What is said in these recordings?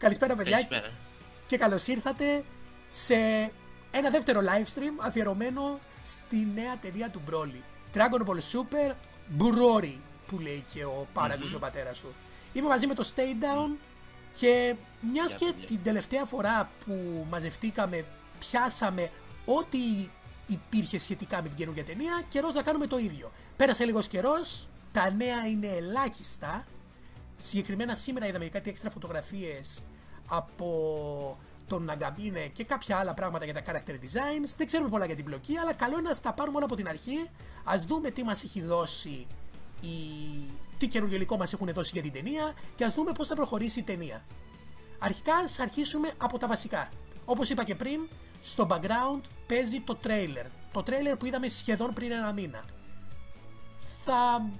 Καλησπέρα, παιδιά. Καλησπέρα. Και καλώς ήρθατε σε ένα δεύτερο live stream αφιερωμένο στη νέα ταινία του Broly. Dragon Ball Super Broly, που λέει και ο παραγκος ο πατέρας του. Είμαι μαζί με το Stay Down και μιας Γεια, και παιδιά. την τελευταία φορά που μαζευτήκαμε, πιάσαμε ό,τι υπήρχε σχετικά με την καινούργια ταινία, καιρός να κάνουμε το ίδιο. Πέρασε λίγος καιρός, τα νέα είναι ελάχιστα. Συγκεκριμένα σήμερα είδαμε κάτι έξτρα φωτογραφίες από τον Ναγκαμίνε και κάποια άλλα πράγματα για τα character designs. Δεν ξέρουμε πολλά για την πλοκή, αλλά καλό είναι να τα πάρουμε όλα από την αρχή. Ας δούμε τι μας έχει δώσει η... τι καινούργιο υλικό μας έχουν δώσει για την ταινία και ας δούμε πώς θα προχωρήσει η ταινία. Αρχικά ας αρχίσουμε από τα βασικά. Όπως είπα και πριν, στο background παίζει το trailer. Το trailer που είδαμε σχεδόν πριν ένα μήνα. Θα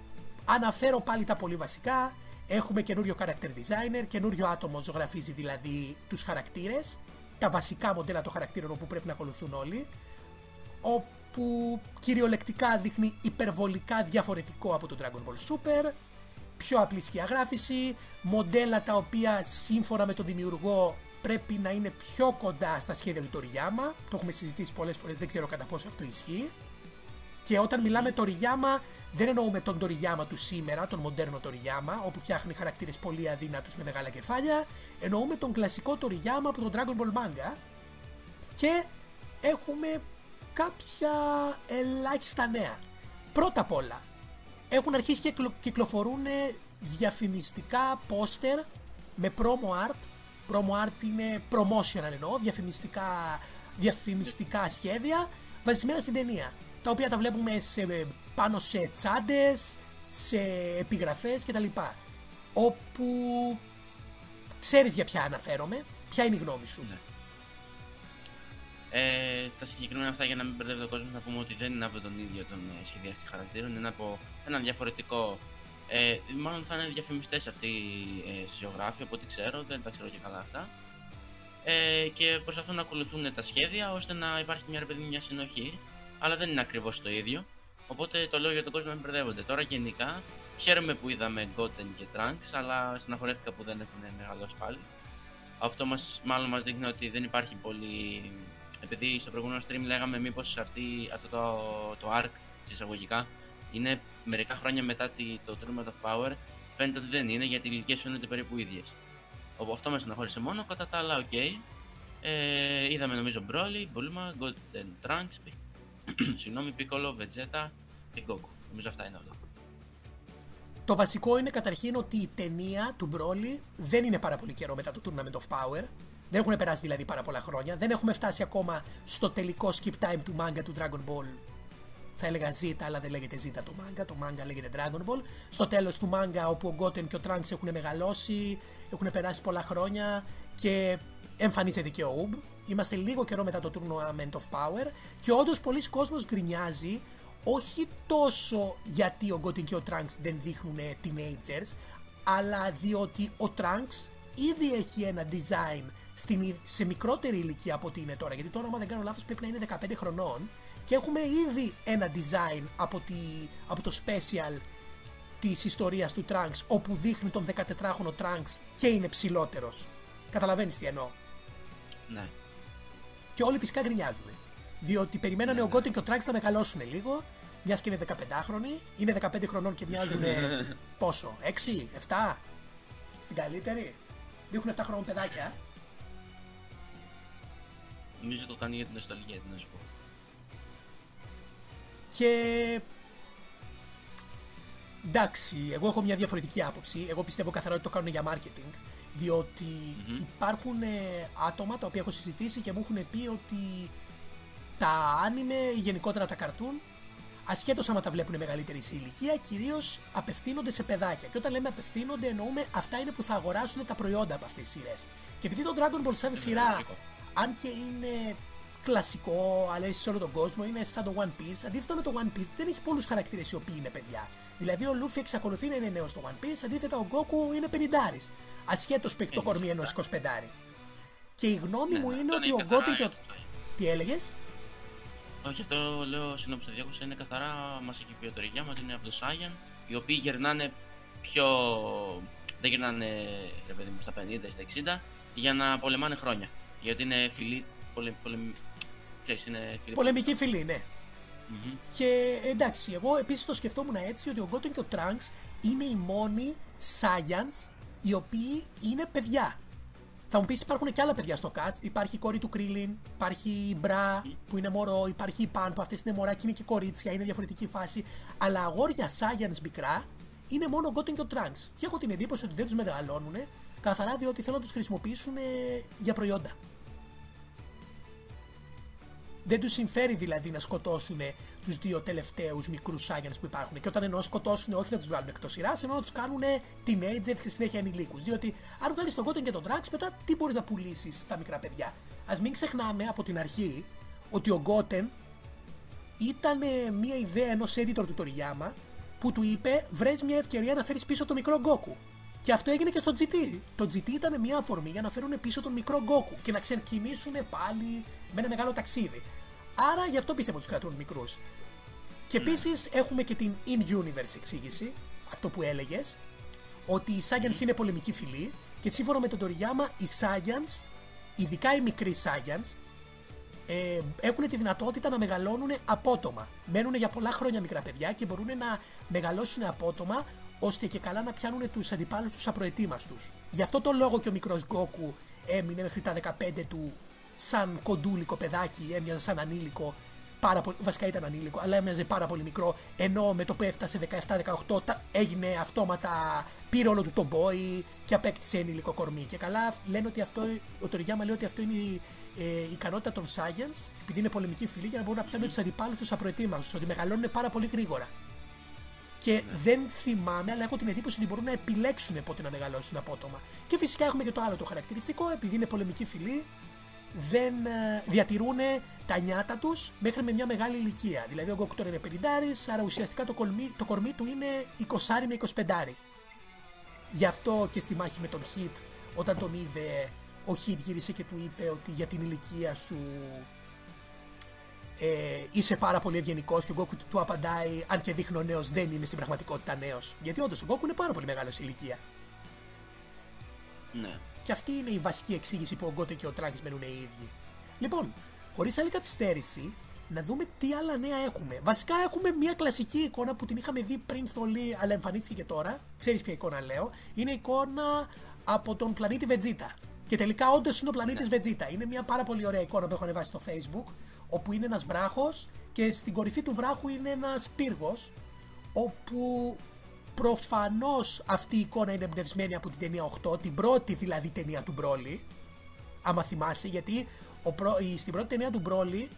αναφέρω πάλι τα πολύ βασικά. Έχουμε καινούριο character designer, καινούριο άτομο ζωγραφίζει δηλαδή τους χαρακτήρες, τα βασικά μοντέλα των χαρακτήρων όπου πρέπει να ακολουθούν όλοι, όπου κυριολεκτικά δείχνει υπερβολικά διαφορετικό από το Dragon Ball Super, πιο απλή σκιαγράφηση, μοντέλα τα οποία σύμφωνα με το δημιουργό πρέπει να είναι πιο κοντά στα σχέδια του Toriyama, το έχουμε συζητήσει πολλές φορές, δεν ξέρω κατά πόσο αυτό ισχύει. Και όταν μιλάμε Toriyama, δεν εννοούμε τον Toriyama του σήμερα, τον μοντέρνο Toriyama, όπου φτιάχνει χαρακτήρες πολύ αδύνατους με μεγάλα κεφάλια. Εννοούμε τον κλασικό Toriyama από τον Dragon Ball Manga. Και έχουμε κάποια ελάχιστα νέα. Πρώτα απ' όλα, έχουν αρχίσει και κυκλο- κυκλοφορούν διαφημιστικά πόστερ με promo art. Promo art είναι promotional εννοώ, διαφημιστικά, διαφημιστικά σχέδια βασισμένα στην ταινία. Τα οποία τα βλέπουμε σε, πάνω σε τσάντες, σε επιγραφές κτλ. Όπου ξέρεις για ποια αναφέρομαι, ποια είναι η γνώμη σου. Ναι. Ε, τα συγκεκριμένα αυτά για να μην μπερδεύει ο κόσμο, να πούμε ότι δεν είναι από τον ίδιο τον ε, σχεδιαστή χαρακτήρων, είναι από έναν διαφορετικό. Ε, μάλλον θα είναι διαφημιστές αυτοί οι ε, ζωγράφοι, από ό,τι ξέρω, δεν τα ξέρω και καλά αυτά. Ε, και προσπαθούν να ακολουθούν τα σχέδια ώστε να υπάρχει μια ρε παιδί μου, μια συνοχή, αλλά δεν είναι ακριβώς το ίδιο. Οπότε το λέω για τον κόσμο να μην μπερδεύονται. Τώρα γενικά χαίρομαι που είδαμε Goten και Trunks, αλλά στεναχωρέθηκα που δεν έχουν μεγαλώσει πάλι. Αυτό μας, μάλλον μας δείχνει ότι δεν υπάρχει πολύ... Επειδή στο προηγούμενο stream λέγαμε μήπως αυτή, αυτό το, το arc εισαγωγικά είναι μερικά χρόνια μετά τη, το Tournament of Power, φαίνεται ότι δεν είναι γιατί οι ηλικίες φαίνονται περίπου ίδιες. Οπότε αυτό μας στεναχώρησε μόνο, κατά τα άλλα οκ. Ε, είδαμε νομίζω Broly, Bulma, Golden Trunks, Pi- συγγνώμη, Piccolo, Vegeta και Goku. Νομίζω αυτά είναι όλα. Το βασικό είναι καταρχήν ότι η ταινία του Broly δεν είναι πάρα πολύ καιρό μετά το Tournament of Power. Δεν έχουν περάσει δηλαδή πάρα πολλά χρόνια. Δεν έχουμε φτάσει ακόμα στο τελικό skip time του manga του Dragon Ball. Θα έλεγα Z, αλλά δεν λέγεται Z το manga. Το manga λέγεται Dragon Ball. Στο τέλος του manga, όπου ο Goten και ο Trunks έχουν μεγαλώσει, έχουν περάσει πολλά χρόνια και εμφανίζεται και ο Ub. Είμαστε λίγο καιρό μετά το Tournament of Power και όντως πολλοί κόσμος γκρινιάζει όχι τόσο γιατί ο Goten και ο Trunks δεν δείχνουν teenagers, αλλά διότι ο Trunks ήδη έχει ένα design στην, ι- σε μικρότερη ηλικία από ό,τι είναι τώρα. Γιατί τώρα, άμα δεν κάνω λάθος, πρέπει να είναι 15 χρονών και έχουμε ήδη ένα design από, τη, από το special της ιστορίας του Trunks, όπου δείχνει τον 14χρονο Trunks και είναι ψηλότερος. Καταλαβαίνεις τι εννοώ; Ναι. Και όλοι φυσικά γκρινιάζουν. Διότι περιμένανε ο Γκότιν και ο Τράξ να μεγαλώσουν λίγο, μιας και είναι 15χρονοι. Είναι 15 χρονών και μοιάζουν πόσο, 6, 7 στην καλύτερη. Δείχνουν 7 χρονών παιδάκια. Νομίζω το κάνει για την νοσταλγία, τι να σου πω. Και εντάξει, εγώ έχω μια διαφορετική άποψη. Εγώ πιστεύω καθαρά ότι το κάνουν για marketing. Διότι υπάρχουν ε, άτομα τα οποία έχω συζητήσει και μου έχουν πει ότι τα άνιμε ή γενικότερα τα καρτούν ασχέτως άμα τα βλέπουν μεγαλύτερη σε ηλικία, κυρίως απευθύνονται σε παιδάκια. Και όταν λέμε απευθύνονται, εννοούμε αυτά είναι που θα αγοράσουν τα προϊόντα από αυτές τις σειρές. Και επειδή το Dragon Ball σαν σειρά, λογικό. αν και είναι κλασικό, αλλά σε όλο τον κόσμο, είναι σαν το One Piece. Αντίθετα με το One Piece, δεν έχει πολλούς χαρακτήρες οι οποίοι είναι παιδιά. Δηλαδή ο Luffy εξακολουθεί να είναι νέος στο One Piece, αντίθετα ο Goku είναι 50. Ασχέτως που έχει το Είναι κορμί ενός 25. Και η γνώμη μου είναι αυτό ότι ο καθαρά Goten και ο... για το- Τι έλεγες; Όχι, αυτό λέω συγγνώμη που διάκοψα, είναι καθαρά μας έχει πει ο Toriyama ότι είναι από το Saiyan, οι οποίοι γερνάνε πιο. δεν γερνάνε ρε παιδί μου στα 50 ή στα 60, για να πολεμάνε χρόνια. Γιατί είναι φιλή. Πολε, πολε, είναι φιλή. Πολεμική φυλή, ναι. Mm-hmm. Και εντάξει, εγώ επίσης το σκεφτόμουν έτσι ότι ο Goten και ο Trunks είναι οι μόνοι Saiyans οι οποίοι είναι παιδιά. Θα μου πεις υπάρχουν και άλλα παιδιά στο cast. Υπάρχει η κόρη του Κρίλιν, υπάρχει η Μπρα που είναι μωρό, υπάρχει η Παν που αυτές είναι μωρά και είναι και κορίτσια, είναι διαφορετική φάση. Αλλά αγόρια Saiyans μικρά είναι μόνο ο Goten και ο Trunks. Και έχω την εντύπωση ότι δεν τους μεγαλώνουν καθαρά διότι θέλουν να τους χρησιμοποιήσουν για προϊόντα. Δεν τους συμφέρει δηλαδή να σκοτώσουν τους δύο τελευταίους μικρούς Saiyans που υπάρχουν. Και όταν εννοώ σκοτώσουν, όχι να τους βάλουν εκτός σειράς, ενώ να τους κάνουν teenagers και συνέχεια ανηλίκου. Διότι αν βγάλεις τον Goten και τον Drax, μετά τι μπορείς να πουλήσεις στα μικρά παιδιά. Α μην ξεχνάμε από την αρχή ότι ο Goten ήταν μια ιδέα ενός editor του Toriyama που του είπε: Βρες μια ευκαιρία να φέρεις πίσω το μικρό Goku. Και αυτό έγινε και στο GT. Το GT ήταν μια αφορμή για να φέρουν πίσω τον μικρό Goku και να ξεκινήσουν πάλι με ένα μεγάλο ταξίδι. Άρα γι' αυτό πιστεύω τους κρατούν μικρούς. Και ναι. επίσης έχουμε και την in-universe εξήγηση, αυτό που έλεγες, ότι οι Saiyans είναι πολεμική φυλή και σύμφωνα με τον Toriyama, οι Saiyans, ειδικά οι μικροί Saiyans, ε, έχουν τη δυνατότητα να μεγαλώνουν απότομα. Μένουν για πολλά χρόνια μικρά παιδιά και μπορούν να μεγαλώσουν απότομα ώστε και καλά να πιάνουν τους αντιπάλους τους απροετοίμαστους. Γι' αυτό το λόγο και ο μικρός Γκόκου έμεινε μέχρι τα 15 του σαν κοντούλικο παιδάκι, έμοιαζε σαν ανήλικο. Πάρα πολύ, βασικά ήταν ανήλικο, αλλά έμοιαζε πάρα πολύ μικρό. Ενώ με το που έφτασε 17-18 έγινε αυτόματα, πήρε όλο του τον boy και απέκτησε ενήλικο κορμί. Και καλά λένε ότι αυτό, ο Τωριγιάμα λέει ότι αυτό είναι η, ε, η ικανότητα των Science, επειδή είναι πολεμική φυλή, για να μπορούν να πιάνουν τους αντιπάλους τους απροετοίμαστους, ότι μεγαλώνουν πάρα πολύ γρήγορα. Και δεν θυμάμαι, αλλά έχω την εντύπωση ότι μπορούν να επιλέξουν πότε να μεγαλώσουν απότομα. Και φυσικά έχουμε και το άλλο το χαρακτηριστικό, επειδή είναι πολεμική φυλή, δεν ε, διατηρούν τα νιάτα τους μέχρι με μια μεγάλη ηλικία. Δηλαδή, ο Γκόκ είναι 50, άρα ουσιαστικά το, κορμί, το κορμί του είναι 20 με 25. Γι' αυτό και στη μάχη με τον Χιτ, όταν τον είδε, ο Χιτ γύρισε και του είπε ότι για την ηλικία σου ε, είσαι πάρα πολύ ευγενικός και ο Γκόκου του απαντάει, αν και δείχνω νέος, δεν είμαι στην πραγματικότητα νέος. Γιατί όντως ο Γκόκου είναι πάρα πολύ μεγάλο σε ηλικία. Ναι. Και αυτή είναι η βασική εξήγηση που ο Γκότε και ο Τράκης μένουν οι ίδιοι. Λοιπόν, χωρίς άλλη καθυστέρηση, να δούμε τι άλλα νέα έχουμε. Βασικά έχουμε μια κλασική εικόνα που την είχαμε δει πριν θολή, αλλά εμφανίστηκε και τώρα. Ξέρεις ποια εικόνα λέω; Είναι εικόνα από τον πλανήτη Βετζίτα. Και τελικά όντως είναι ο πλανήτης ναι. Βετζίτα. Είναι μια πάρα πολύ ωραία εικόνα που έχω ανεβάσει στο Facebook όπου είναι ένας βράχος και στην κορυφή του βράχου είναι ένας πύργος όπου προφανώς αυτή η εικόνα είναι εμπνευσμένη από την ταινία 8, την πρώτη δηλαδή ταινία του Μπρόλι, άμα θυμάσαι, γιατί ο προ... στην πρώτη ταινία του Μπρόλι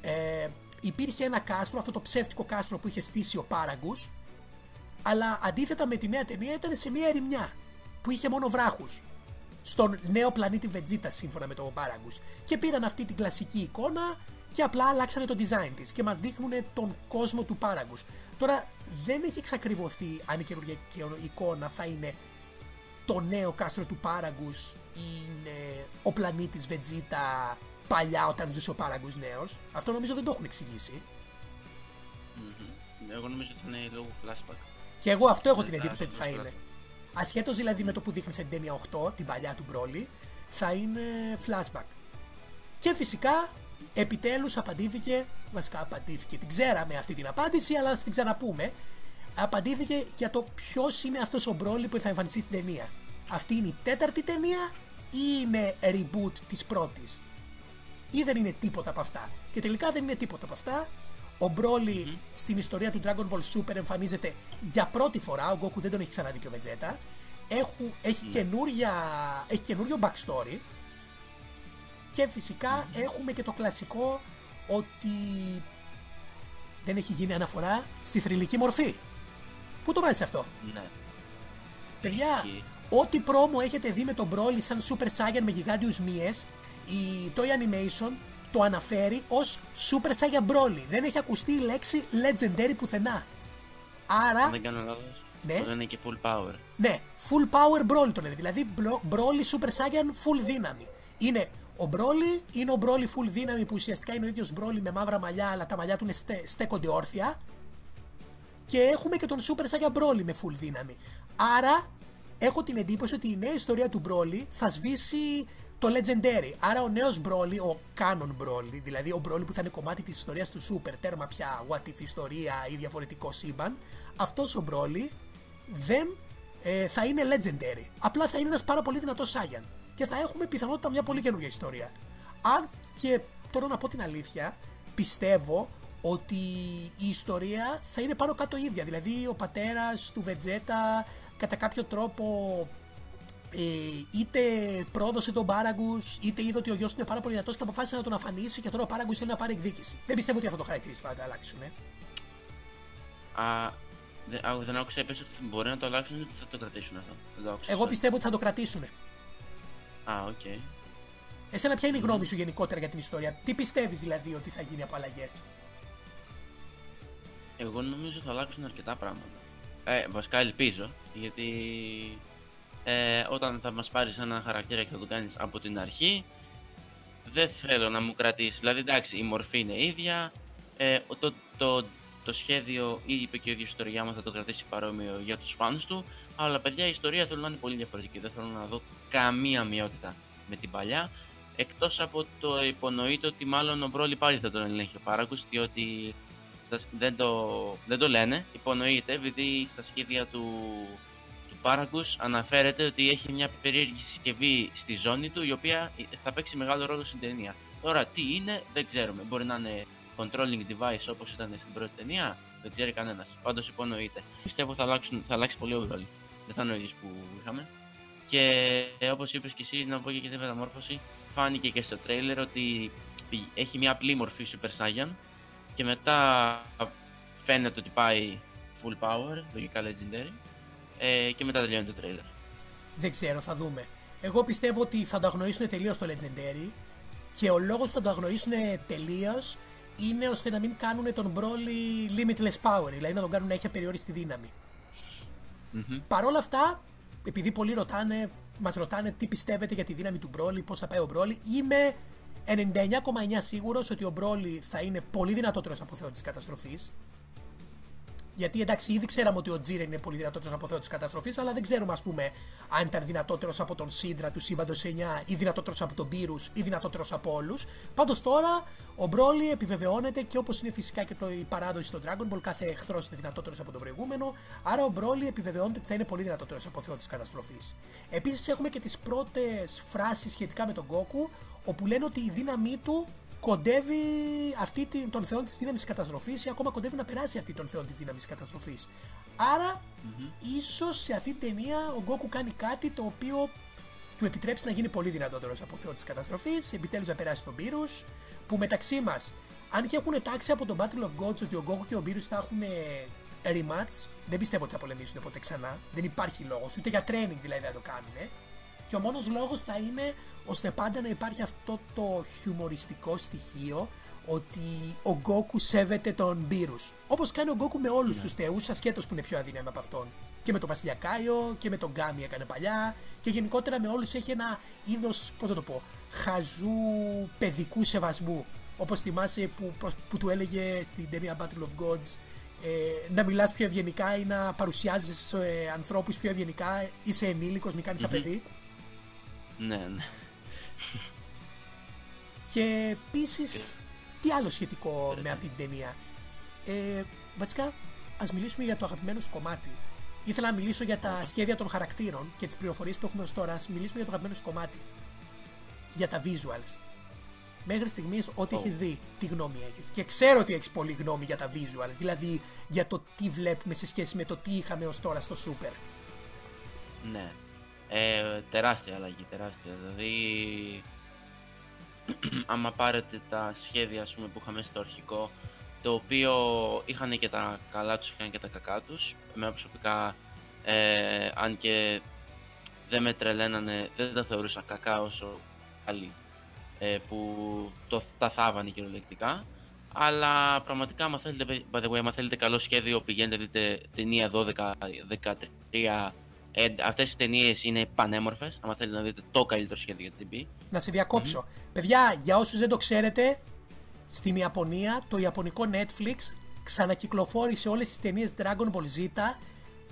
ε, υπήρχε ένα κάστρο, αυτό το ψεύτικο κάστρο που είχε στήσει ο Πάραγκους, αλλά αντίθετα με τη νέα ταινία ήταν σε μια ερημιά που είχε μόνο βράχους στον νέο πλανήτη Βετζίτα σύμφωνα με τον Πάραγκους. Και πήραν αυτή την κλασική εικόνα και απλά αλλάξανε το design της και μας δείχνουν τον κόσμο του Πάραγκους. Τώρα δεν έχει εξακριβωθεί αν η καινούργια εικόνα θα είναι το νέο κάστρο του Πάραγκους ή είναι ο πλανήτης Βετζίτα παλιά όταν ζούσε ο Πάραγκους νέος. Αυτό νομίζω δεν το έχουν εξηγήσει. Mm-hmm. Εγώ νομίζω ότι θα είναι λόγω flashback. Και εγώ αυτό έχω την εντύπωση ότι θα είναι. Ασχέτως δηλαδή με το που δείχνει στην ταινία 8, την παλιά του Μπρόλι, θα είναι flashback. Και φυσικά Επιτέλους απαντήθηκε, βασικά απαντήθηκε, την ξέραμε αυτή την απάντηση, αλλά ας την ξαναπούμε. Απαντήθηκε για το ποιος είναι αυτός ο Μπρόλι που θα εμφανιστεί στην ταινία. Αυτή είναι η τέταρτη ταινία ή είναι reboot της πρώτης; Ή δεν είναι τίποτα από αυτά; Και τελικά δεν είναι τίποτα από αυτά. Ο μπρολι στην ιστορία του Dragon Ball Super εμφανίζεται για πρώτη φορά. Ο Goku δεν τον έχει ξαναδεί και ο Vegeta. Έχει, έχει, mm. έχει καινούριο backstory και φυσικά έχουμε και το κλασικό ότι δεν έχει γίνει αναφορά στη θρηλυκή μορφή. Πού το βάζεις αυτό; Ναι. Παιδιά, ό,τι πρόμο έχετε δει με τον Broly σαν Super Saiyan με γιγάντιους μύες, η Toy Animation το αναφέρει ως Super Saiyan Broly. Δεν έχει ακουστεί η λέξη Legendary πουθενά. Άρα... Δεν κάνω λάθος. Ναι. Το λένε και full power. Ναι, full power Broly το λένε. Δηλαδή Broly Super Saiyan full δύναμη. Είναι ο Μπρόλι είναι ο Μπρόλι full δύναμη που ουσιαστικά είναι ο ίδιος Μπρόλι με μαύρα μαλλιά, αλλά τα μαλλιά του είναι στε, στέκονται όρθια. Και έχουμε και τον Super Saiyan Μπρόλι με full δύναμη. Άρα έχω την εντύπωση ότι η νέα ιστορία του Broly θα σβήσει το Legendary. Άρα ο νέος Broly, ο Canon Broly, δηλαδή ο Broly που θα είναι κομμάτι της ιστορίας του Super, τέρμα πια what if ιστορία ή διαφορετικό σύμπαν, αυτός ο Broly δεν ε, θα είναι Legendary. Απλά θα είναι ένας πάρα πολύ δυνατός Saiyan. Και θα έχουμε πιθανότητα μια πολύ καινούργια ιστορία. Αν και τώρα να πω την αλήθεια, πιστεύω ότι η ιστορία θα είναι πάνω κάτω ίδια. Δηλαδή ο πατέρας του Βετζέτα κατά κάποιο τρόπο ε, είτε πρόδωσε τον Πάραγκους, είτε είδε ότι ο γιος του είναι πάρα πολύ δυνατός και αποφάσισε να τον αφανίσει και τώρα ο Πάραγκους είναι να πάρει εκδίκηση. Δεν πιστεύω ότι αυτό το χαρακτηριστικό θα το αλλάξουν. Ε. Α, δεν, δεν άκουσα, είπες ότι μπορεί να το αλλάξουν ή θα το κρατήσουν αυτό; το Εγώ πιστεύω ότι θα το κρατήσουν. Α, OK. Okay. Εσένα ποια είναι η γνώμη σου γενικότερα για την ιστορία, τι πιστεύεις δηλαδή ότι θα γίνει από αλλαγές. Εγώ νομίζω θα αλλάξουν αρκετά πράγματα. Ε, βασικά ελπίζω, γιατί ε, όταν θα μας πάρεις ένα χαρακτήρα και θα το κάνεις από την αρχή, δεν θέλω να μου κρατήσεις. Δηλαδή, εντάξει, η μορφή είναι ίδια, ε, το, το, το σχέδιο, ήδη είπε και ο ίδιος μου θα το κρατήσει παρόμοιο για τους φάνους του, αλλά παιδιά η ιστορία θέλω να είναι πολύ διαφορετική. Δεν θέλω να δω καμία μειότητα με την παλιά. Εκτός από το υπονοείται ότι μάλλον ο Μπρόλι πάλι θα τον ελέγχει ο Πάραγκος, διότι δεν, το, δεν το λένε, υπονοείται, επειδή στα σχέδια του, του Πάραγκους αναφέρεται ότι έχει μια περίεργη συσκευή στη ζώνη του, η οποία θα παίξει μεγάλο ρόλο στην ταινία. Τώρα τι είναι, δεν ξέρουμε. Μπορεί να είναι controlling device όπως ήταν στην πρώτη ταινία, δεν ξέρει κανένας. Πάντως υπονοείται. Πιστεύω θα, αλλάξουν, θα αλλάξει πολύ ο ρόλο. Δεν θα είναι ο ίδιος που είχαμε. Και ε, όπως είπες και εσύ, να πω και την μεταμόρφωση, φάνηκε και στο τρέιλερ ότι έχει μια απλή μορφή Super Saiyan και μετά φαίνεται ότι πάει full power, λογικά legendary ε, και μετά τελειώνει το trailer. Δεν ξέρω, θα δούμε. Εγώ πιστεύω ότι θα το αγνοήσουν τελείως το legendary και ο λόγος που θα το αγνοήσουν τελείως είναι ώστε να μην κάνουν τον Broly limitless power, δηλαδή να τον κάνουν να έχει απεριόριστη δύναμη. Mm-hmm. Παρ' όλα αυτά, επειδή πολλοί ρωτάνε, μας ρωτάνε τι πιστεύετε για τη δύναμη του Broly, πώς θα πάει ο Broly, είμαι 99,9 σίγουρος ότι ο Μπρόλι θα είναι πολύ δυνατότερος από Θεό της καταστροφής. Γιατί εντάξει, ήδη ξέραμε ότι ο Τζίρε είναι πολύ δυνατότερος από Θεό της καταστροφής, αλλά δεν ξέρουμε, ας πούμε, αν ήταν δυνατότερος από τον Σίντρα του σύμπαντος 9 ή δυνατότερος από τον Πύρους ή δυνατότερος από όλους. Πάντως τώρα ο Μπρόλι επιβεβαιώνεται και όπως είναι φυσικά και το, η παράδοση στο Dragon Ball, κάθε εχθρός είναι δυνατότερος από τον προηγούμενο. Άρα ο Μπρόλι επιβεβαιώνεται ότι θα είναι πολύ δυνατότερος από Θεό της καταστροφής. Επίσης έχουμε και τις πρώτες φράσεις σχετικά με τον Goku, όπου λένε ότι η δύναμή του κοντεύει αυτή την, τον θεό της δύναμης καταστροφής ή ακόμα κοντεύει να περάσει αυτή τον θεό της δύναμης καταστροφής. Άρα, mm-hmm. ίσως σε αυτή την ταινία ο Γκόκου κάνει κάτι το οποίο του επιτρέψει να γίνει πολύ δυνατότερος από θεό της καταστροφής, επιτέλους να περάσει τον Πύρους, που μεταξύ μας, αν και έχουν τάξει από τον Battle of Gods ότι ο Γκόκου και ο Πύρους θα έχουν rematch, δεν πιστεύω ότι θα πολεμήσουν ποτέ ξανά. Δεν υπάρχει λόγος, ούτε για training δηλαδή θα το κάνουν. Και ο μόνος λόγος θα είναι ώστε πάντα να υπάρχει αυτό το χιουμοριστικό στοιχείο ότι ο Γκόκου σέβεται τον Μπύρους. Όπως κάνει ο Γκόκου με όλους ναι. τους θεούς, ασχέτω που είναι πιο αδύναμοι από αυτόν. Και με τον Βασιλιά Κάιο και με τον Γκάμι έκανε παλιά και γενικότερα με όλους έχει ένα είδος, πώς θα το πω, χαζού παιδικού σεβασμού. Όπως θυμάσαι που, που του έλεγε στην ταινία Battle of Gods ε, να μιλάς πιο ευγενικά ή να παρουσιάζεις ε, ανθρώπους πιο ευγενικά, είσαι ενήλικος, μην κάνεις mm παιδί. Ναι, ναι. Και επίσης, τι άλλο σχετικό με αυτή την ταινία. Ε, βασικά, ας μιλήσουμε για το αγαπημένο σου κομμάτι. Ήθελα να μιλήσω για τα σχέδια των χαρακτήρων και τις πληροφορίες που έχουμε ως τώρα. Α μιλήσουμε για το αγαπημένο σου κομμάτι. Για τα visuals. Μέχρι στιγμής, ό,τι oh. έχεις δει, τι γνώμη έχεις. Και ξέρω ότι έχεις πολύ γνώμη για τα visuals. Δηλαδή για το τι βλέπουμε σε σχέση με το τι είχαμε ως τώρα στο Super. Ναι. Ε, τεράστια αλλαγή, τεράστια. Δηλαδή, άμα πάρετε τα σχέδια ας πούμε, που είχαμε στο αρχικό, το οποίο είχαν και τα καλά τους, είχαν και τα κακά τους. Εμένα προσωπικά, ε, αν και δεν με τρελαίνανε, δεν τα θεωρούσα κακά όσο καλή, ε, που το, τα θάβανε κυριολεκτικά. Αλλά πραγματικά, άμα θέλετε, by the way, άμα θέλετε καλό σχέδιο, πηγαίνετε δείτε ταινία 12-13 ε, Αυτές οι ταινίες είναι πανέμορφες. Αν θέλετε να δείτε το καλύτερο σχέδιο για την TV. Να σε διακόψω. Παιδιά, για όσους δεν το ξέρετε, στην Ιαπωνία το Ιαπωνικό Netflix ξανακυκλοφόρησε όλες τις ταινίες Dragon Ball Z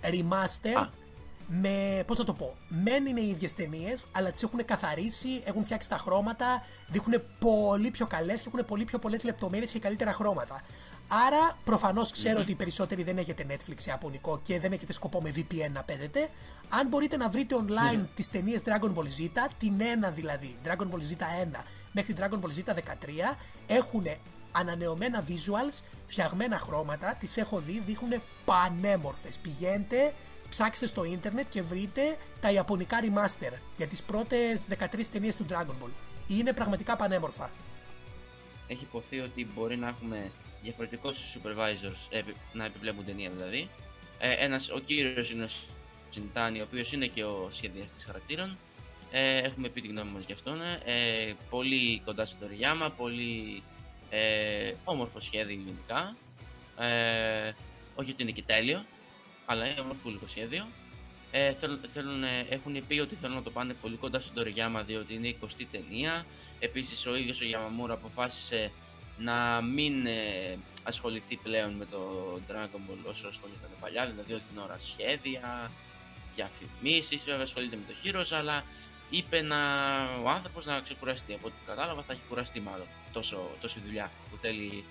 remastered με, πώς να το πω, μεν είναι οι ίδιες ταινίες, αλλά τις έχουν καθαρίσει, έχουν φτιάξει τα χρώματα, δείχνουν πολύ πιο καλές και έχουν πολύ πιο πολλές λεπτομέρειες και καλύτερα χρώματα. Άρα, προφανώς ξέρω ότι οι περισσότεροι δεν έχετε Netflix Ιαπωνικό και δεν έχετε σκοπό με VPN να παίδετε. Αν μπορείτε να βρείτε online mm. τις ταινίες Dragon Ball Z, την 1 δηλαδή, Dragon Ball Z 1 μέχρι Dragon Ball Z 13, έχουν ανανεωμένα visuals, φτιαγμένα χρώματα, τις έχω δει, δείχνουν πανέμορφες. Πηγαίνετε, ψάξτε στο ίντερνετ και βρείτε τα ιαπωνικά remaster για τις πρώτες 13 ταινίες του Dragon Ball. Είναι πραγματικά πανέμορφα. Έχει υποθεί ότι μπορεί να έχουμε διαφορετικούς supervisors ε, να επιβλέπουν ταινία δηλαδή. Ε, ένας, ο κύριος είναι ο Σιντάνι, ο οποίος είναι και ο σχεδιαστής χαρακτήρων. Ε, έχουμε πει τη γνώμη μας γι' αυτόν. Ε, πολύ κοντά στο Τοριάμα, πολύ ε, όμορφο σχέδιο γενικά. Ε, όχι ότι είναι και τέλειο, αλλά είναι όμορφο σχέδιο. Ε, θέλουν, θέλουν, έχουν πει ότι θέλουν να το πάνε πολύ κοντά στον Τοριάμα διότι είναι η 20η ταινία. Επίσης ο ίδιος ο Γιαμαμούρα αποφάσισε να μην ε, ασχοληθεί πλέον με το Dragon Ball όσο ασχολείται παλιά, δηλαδή ότι την ώρα σχέδια, διαφημίσεις, βέβαια ασχολείται με το Heroes, αλλά είπε να, ο άνθρωπος να ξεκουραστεί. Από ό,τι κατάλαβα θα έχει κουραστεί μάλλον τόσο, τόση δουλειά που θέλει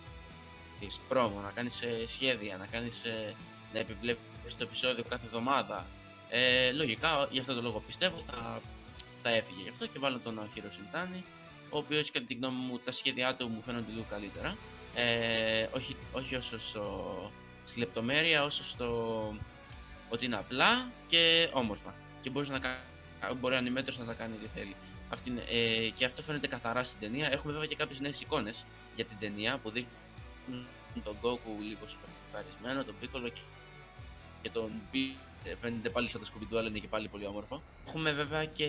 της πρόμο, να κάνεις ε, σχέδια, να κάνεις, ε, να επιβλέπεις το επεισόδιο κάθε εβδομάδα. Ε, λογικά, γι' αυτό το λόγο πιστεύω, θα, θα έφυγε γι' αυτό και βάλω τον Αχύρο Σιντάνη, ο οποίος κατά τη γνώμη μου τα σχέδιά του μου φαίνονται λίγο καλύτερα. Ε, όχι, όχι όσο στο, στη λεπτομέρεια, όσο στο ότι είναι απλά και όμορφα. Και μπορείς να κάνει μπορεί ανημέτρωση να τα κάνει ό,τι θέλει. Αυτή, ε, και αυτό φαίνεται καθαρά στην ταινία. Έχουμε βέβαια και κάποιες νέες εικόνες για την ταινία που δείχνουν τον Goku λίγο σοκαρισμένο, τον Piccolo και, και τον P. Ε, φαίνεται πάλι σαν το Scooby-Doo, αλλά είναι και πάλι πολύ όμορφο. Έχουμε βέβαια και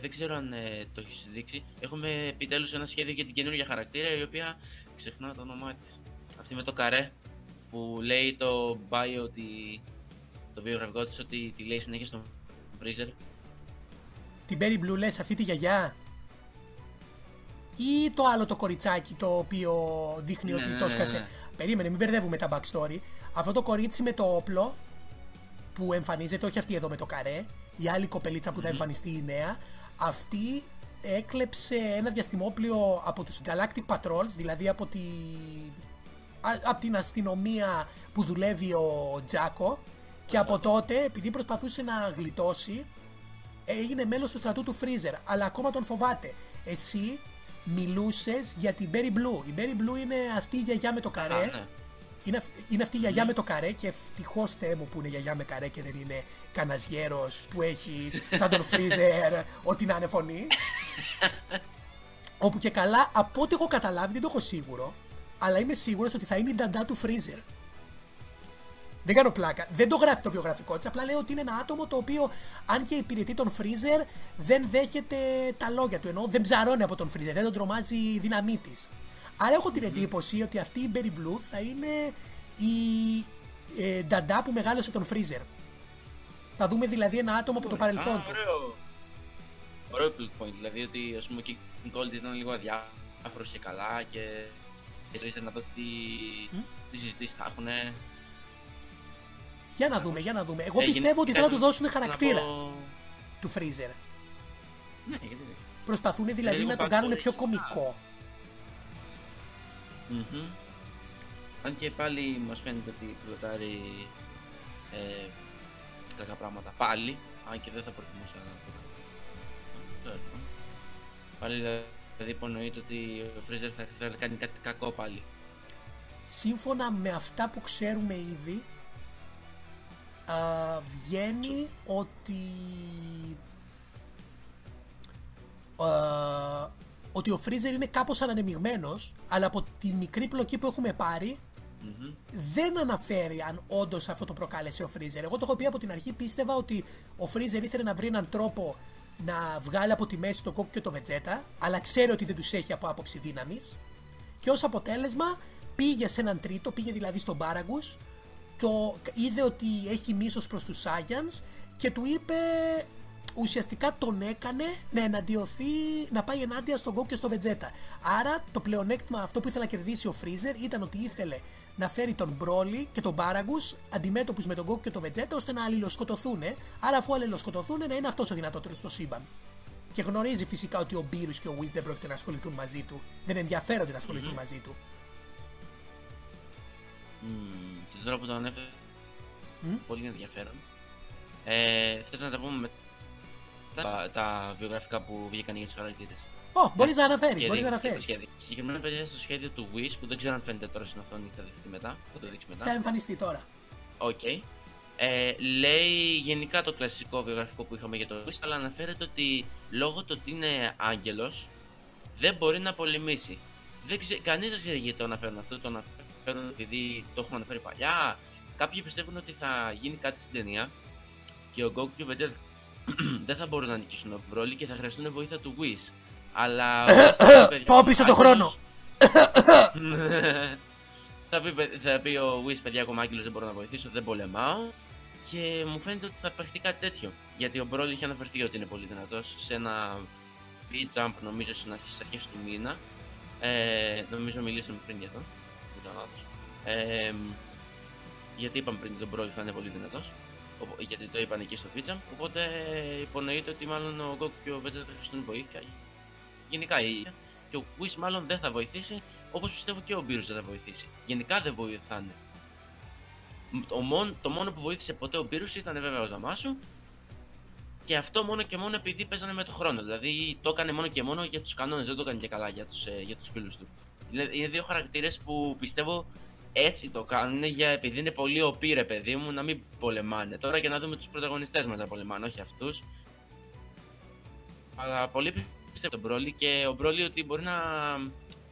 δεν ξέρω αν ε, το έχεις δείξει. Έχουμε επιτέλους ένα σχέδιο για την καινούργια χαρακτήρα η οποία ξεχνάω το όνομά της. Αυτή με το καρέ που λέει το bio ότι το βιογραφικό της ότι τη λέει συνέχεια στον Freezer την Berry Blue λες αυτή τη γιαγιά; Ή το άλλο το κοριτσάκι το οποίο δείχνει ότι το σκάσε. Ναι, ναι, ναι. Περίμενε, μην μπερδεύουμε τα backstory. Αυτό το κορίτσι με το όπλο που εμφανίζεται, όχι αυτή εδώ με το καρέ, η άλλη κοπελίτσα που θα εμφανιστεί η νέα, αυτή έκλεψε ένα διαστημόπλιο από τους Galactic Patrols, δηλαδή από, τη... από την αστυνομία που δουλεύει ο Τζάκο και από τότε επειδή προσπαθούσε να γλιτώσει έγινε μέλος του στρατού του Freezer, αλλά ακόμα τον φοβάται. Εσύ μιλούσες για την Berry Blue. Η Berry Blue είναι αυτή η γιαγιά με το καρέ. Ναι. Είναι, είναι αυτή η γιαγιά με το καρέ και ευτυχώς Θεέ μου που είναι γιαγιά με καρέ και δεν είναι κανένας γέρος που έχει σαν τον Freezer ό,τι να είναι φωνή. Όπου και καλά, από ό,τι έχω καταλάβει, δεν το έχω σίγουρο, αλλά είμαι σίγουρος ότι θα είναι η νταντά του Freezer. Δεν κάνω πλάκα. Δεν το γράφει το βιογραφικό της. Απλά λέει ότι είναι ένα άτομο το οποίο, αν και υπηρετεί τον Freezer, δεν δέχεται τα λόγια του. Ενώ δεν ψαρώνει από τον Freezer, δεν τον τρομάζει η δύναμή της. Άρα έχω την εντύπωση ότι αυτή η Berry Blue θα είναι η ε, νταντά που μεγάλωσε τον Freezer. Θα δούμε δηλαδή ένα άτομο από το παρελθόν του. Ωραίο. Ωραίο plot point. Δηλαδή ότι ας πούμε, και η Gold ήταν λίγο αδιάφορος και καλά και. Και να δω τι, mm? τι συζητήσεις θα έχουν. Για να δούμε, για να δούμε. Εγώ πιστεύω ότι θέλουν να του δώσουν χαρακτήρα του Freezer. Ναι, γιατί Προσπαθούν δηλαδή να τον κάνουν πιο κωμικό. Αν και πάλι μας φαίνεται ότι πλωτάρει ε, κακά πράγματα. Πάλι, αν και δεν θα προτιμούσα να το Πάλι δηλαδή υπονοείται ότι ο Freezer θα, θα κάνει κάτι κακό πάλι. Σύμφωνα με αυτά που ξέρουμε ήδη, α, βγαίνει ότι α, ότι ο Freezer είναι κάπως ανανεμιγμένος αλλά από τη μικρή πλοκή που έχουμε δεν αναφέρει αν όντως αυτό το προκάλεσε ο Freezer. Εγώ το έχω πει από την αρχή, πίστευα ότι ο Freezer ήθελε να βρει έναν τρόπο να βγάλει από τη μέση τον Κόκκι και το Βετζέτα, αλλά ξέρει ότι δεν τους έχει από άποψη δύναμης. Και ως αποτέλεσμα πήγε σε έναν τρίτο, πήγε δηλαδή στον Πάραγκους το είδε ότι έχει μίσος προς τους Σάγιανς και του είπε ουσιαστικά τον έκανε να εναντιωθεί, να πάει ενάντια στον Goku και στο Vegeta. Άρα το πλεονέκτημα αυτό που ήθελε να κερδίσει ο Freezer ήταν ότι ήθελε να φέρει τον Broly και τον Paragus αντιμέτωπους με τον Goku και τον Vegeta ώστε να αλληλοσκοτωθούν. Άρα αφού αλληλοσκοτωθούν να είναι αυτός ο δυνατότερος στο σύμπαν. Και γνωρίζει φυσικά ότι ο Beerus και ο Whis δεν πρόκειται να ασχοληθούν μαζί του. Δεν ενδιαφέρονται να ασχοληθούν Μμμ. μαζί του. Μμμ, και τώρα που το ανέφερες, Μμ. πολύ ενδιαφέρον. Ε, θες να τα πούμε με τα, τα βιογραφικά που βγήκαν για τους χαρακτήρες. Ω, μπορείς να αναφέρεις, Σχέδιο- μπορείς να το αναφέρεις. σχέδιο. Συγκεκριμένα παιδιά στο σχέδιο του Whis που δεν ξέρω αν φαίνεται τώρα στην οθόνη θα δείξει μετά. Θα το δείξει μετά. Θα εμφανιστεί τώρα. Οκ. Ε, λέει γενικά το κλασικό βιογραφικό που είχαμε για το Whis, αλλά αναφέρεται ότι λόγω του ότι είναι άγγελος δεν μπορεί να πολεμήσει. Δεν ξε... Κανείς δεν ξέρει γιατί το αναφέρουν αυτό, το αναφέρουν επειδή το έχουμε αναφέρει παλιά. Κάποιοι πιστεύουν ότι θα γίνει κάτι στην ταινία και ο Goku και ο Vegeta δεν θα μπορούν να νικήσουν τον Broly και θα χρειαστούν βοήθεια του Wish. Αλλά... ο Whis θα πει, παιδιά, Πάω πίσω το χρόνο. θα, πει, παι- θα πει ο Wiz, παιδιά, ακόμα άγγελος δεν μπορώ να βοηθήσω, δεν πολεμάω. Και μου φαίνεται ότι θα παιχτεί κάτι τέτοιο. Γιατί ο Broly είχε αναφερθεί ότι είναι πολύ δυνατός σε ένα V-Jump, νομίζω στις αρχές, στις αρχές του μήνα. Ε, νομίζω μιλήσαμε πριν για αυτό. Δεν κάνω λάθος. Ε, γιατί είπαμε πριν ότι ο Broly θα είναι πολύ δυνατός. Οπο- Γιατί το είπαν εκεί στο V-Jump. Οπότε υπονοείται ότι μάλλον ο Goku και ο Vegeta θα χρειαστούν βοήθεια. Γενικά η και ο Wish μάλλον δεν θα βοηθήσει, όπως πιστεύω και ο Beerus δεν θα βοηθήσει. Γενικά δεν βοηθάνε. Μ, Το μόνο, το μόνο που βοήθησε ποτέ ο Beerus ήταν βέβαια ο Ζαμάσου και αυτό μόνο και μόνο επειδή παίζανε με το χρόνο. Δηλαδή το έκανε μόνο και μόνο για τους κανόνες, δεν το έκανε και καλά για τους, ε, για τους φίλους του. Είναι, είναι δύο χαρακτήρες που πιστεύω έτσι το κάνουν για, επειδή είναι πολύ οπί ρε παιδί μου να μην πολεμάνε. Τώρα για να δούμε τους πρωταγωνιστές μας να πολεμάνε, όχι αυτούς. Αλλά πολύ πιστεύω τον Broly και ο Broly ότι μπορεί να,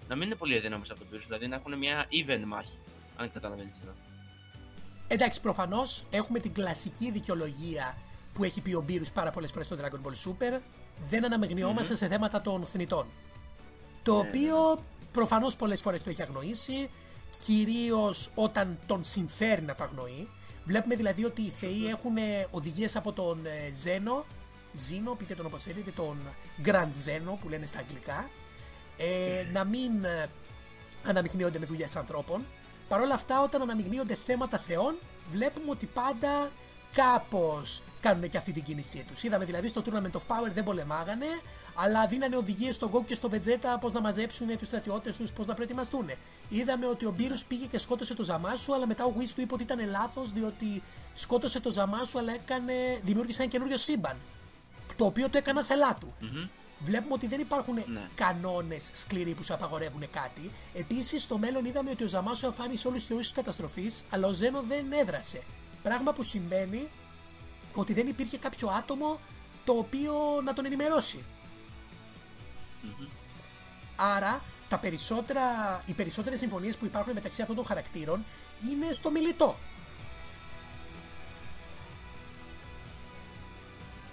να μην είναι πολύ αδύναμος από τον Beerus, δηλαδή να έχουν μια even μάχη. Αν καταλαβαίνεις τι εννοώ. Εντάξει, προφανώς έχουμε την κλασική δικαιολογία που έχει πει ο Μπύρους πάρα πολλές φορές στο Dragon Ball Super. Δεν αναμεγνυόμαστε σε θέματα των θνητών. Το Ναι, οποίο προφανώς πολλές φορές το έχει αγνοήσει, κυρίως όταν τον συμφέρει να το αγνοεί. Βλέπουμε δηλαδή ότι οι Θεοί έχουν οδηγίες από τον ε, Ζένο, Ζήνο, πείτε τον όπως θέλετε, τον Grand Zeno που λένε στα αγγλικά, ε, να μην ε, αναμειγνύονται με δουλειές ανθρώπων. Παρ' όλα αυτά, όταν αναμειγνύονται θέματα θεών, βλέπουμε ότι πάντα κάπως κάνουν και αυτή την κίνησή τους. Είδαμε δηλαδή στο Tournament of Power δεν πολεμάγανε, αλλά δίνανε οδηγίες στον Goku και στο Vegeta πώς να μαζέψουν τους στρατιώτες τους, πώς να προετοιμαστούν. Είδαμε ότι ο Μπύρου πήγε και σκότωσε το Ζαμάσου, αλλά μετά ο Whis του είπε ότι ήταν λάθος, διότι σκότωσε το Ζαμάσου, αλλά έκανε, δημιούργησε ένα καινούριο σύμπαν. Το οποίο το έκανα θελά του. Μμμ. Βλέπουμε ότι δεν υπάρχουν Ναι. κανόνες σκληροί που σου απαγορεύουν κάτι. Επίσης, στο μέλλον είδαμε ότι ο Ζαμάσου εμφάνισε όλους τους θεούς της καταστροφής, αλλά ο Ζένο δεν έδρασε. Πράγμα που σημαίνει ότι δεν υπήρχε κάποιο άτομο το οποίο να τον ενημερώσει. Μμμ. Άρα, τα περισσότερα, οι περισσότερες συμφωνίες που υπάρχουν μεταξύ αυτών των χαρακτήρων είναι στο μιλητό.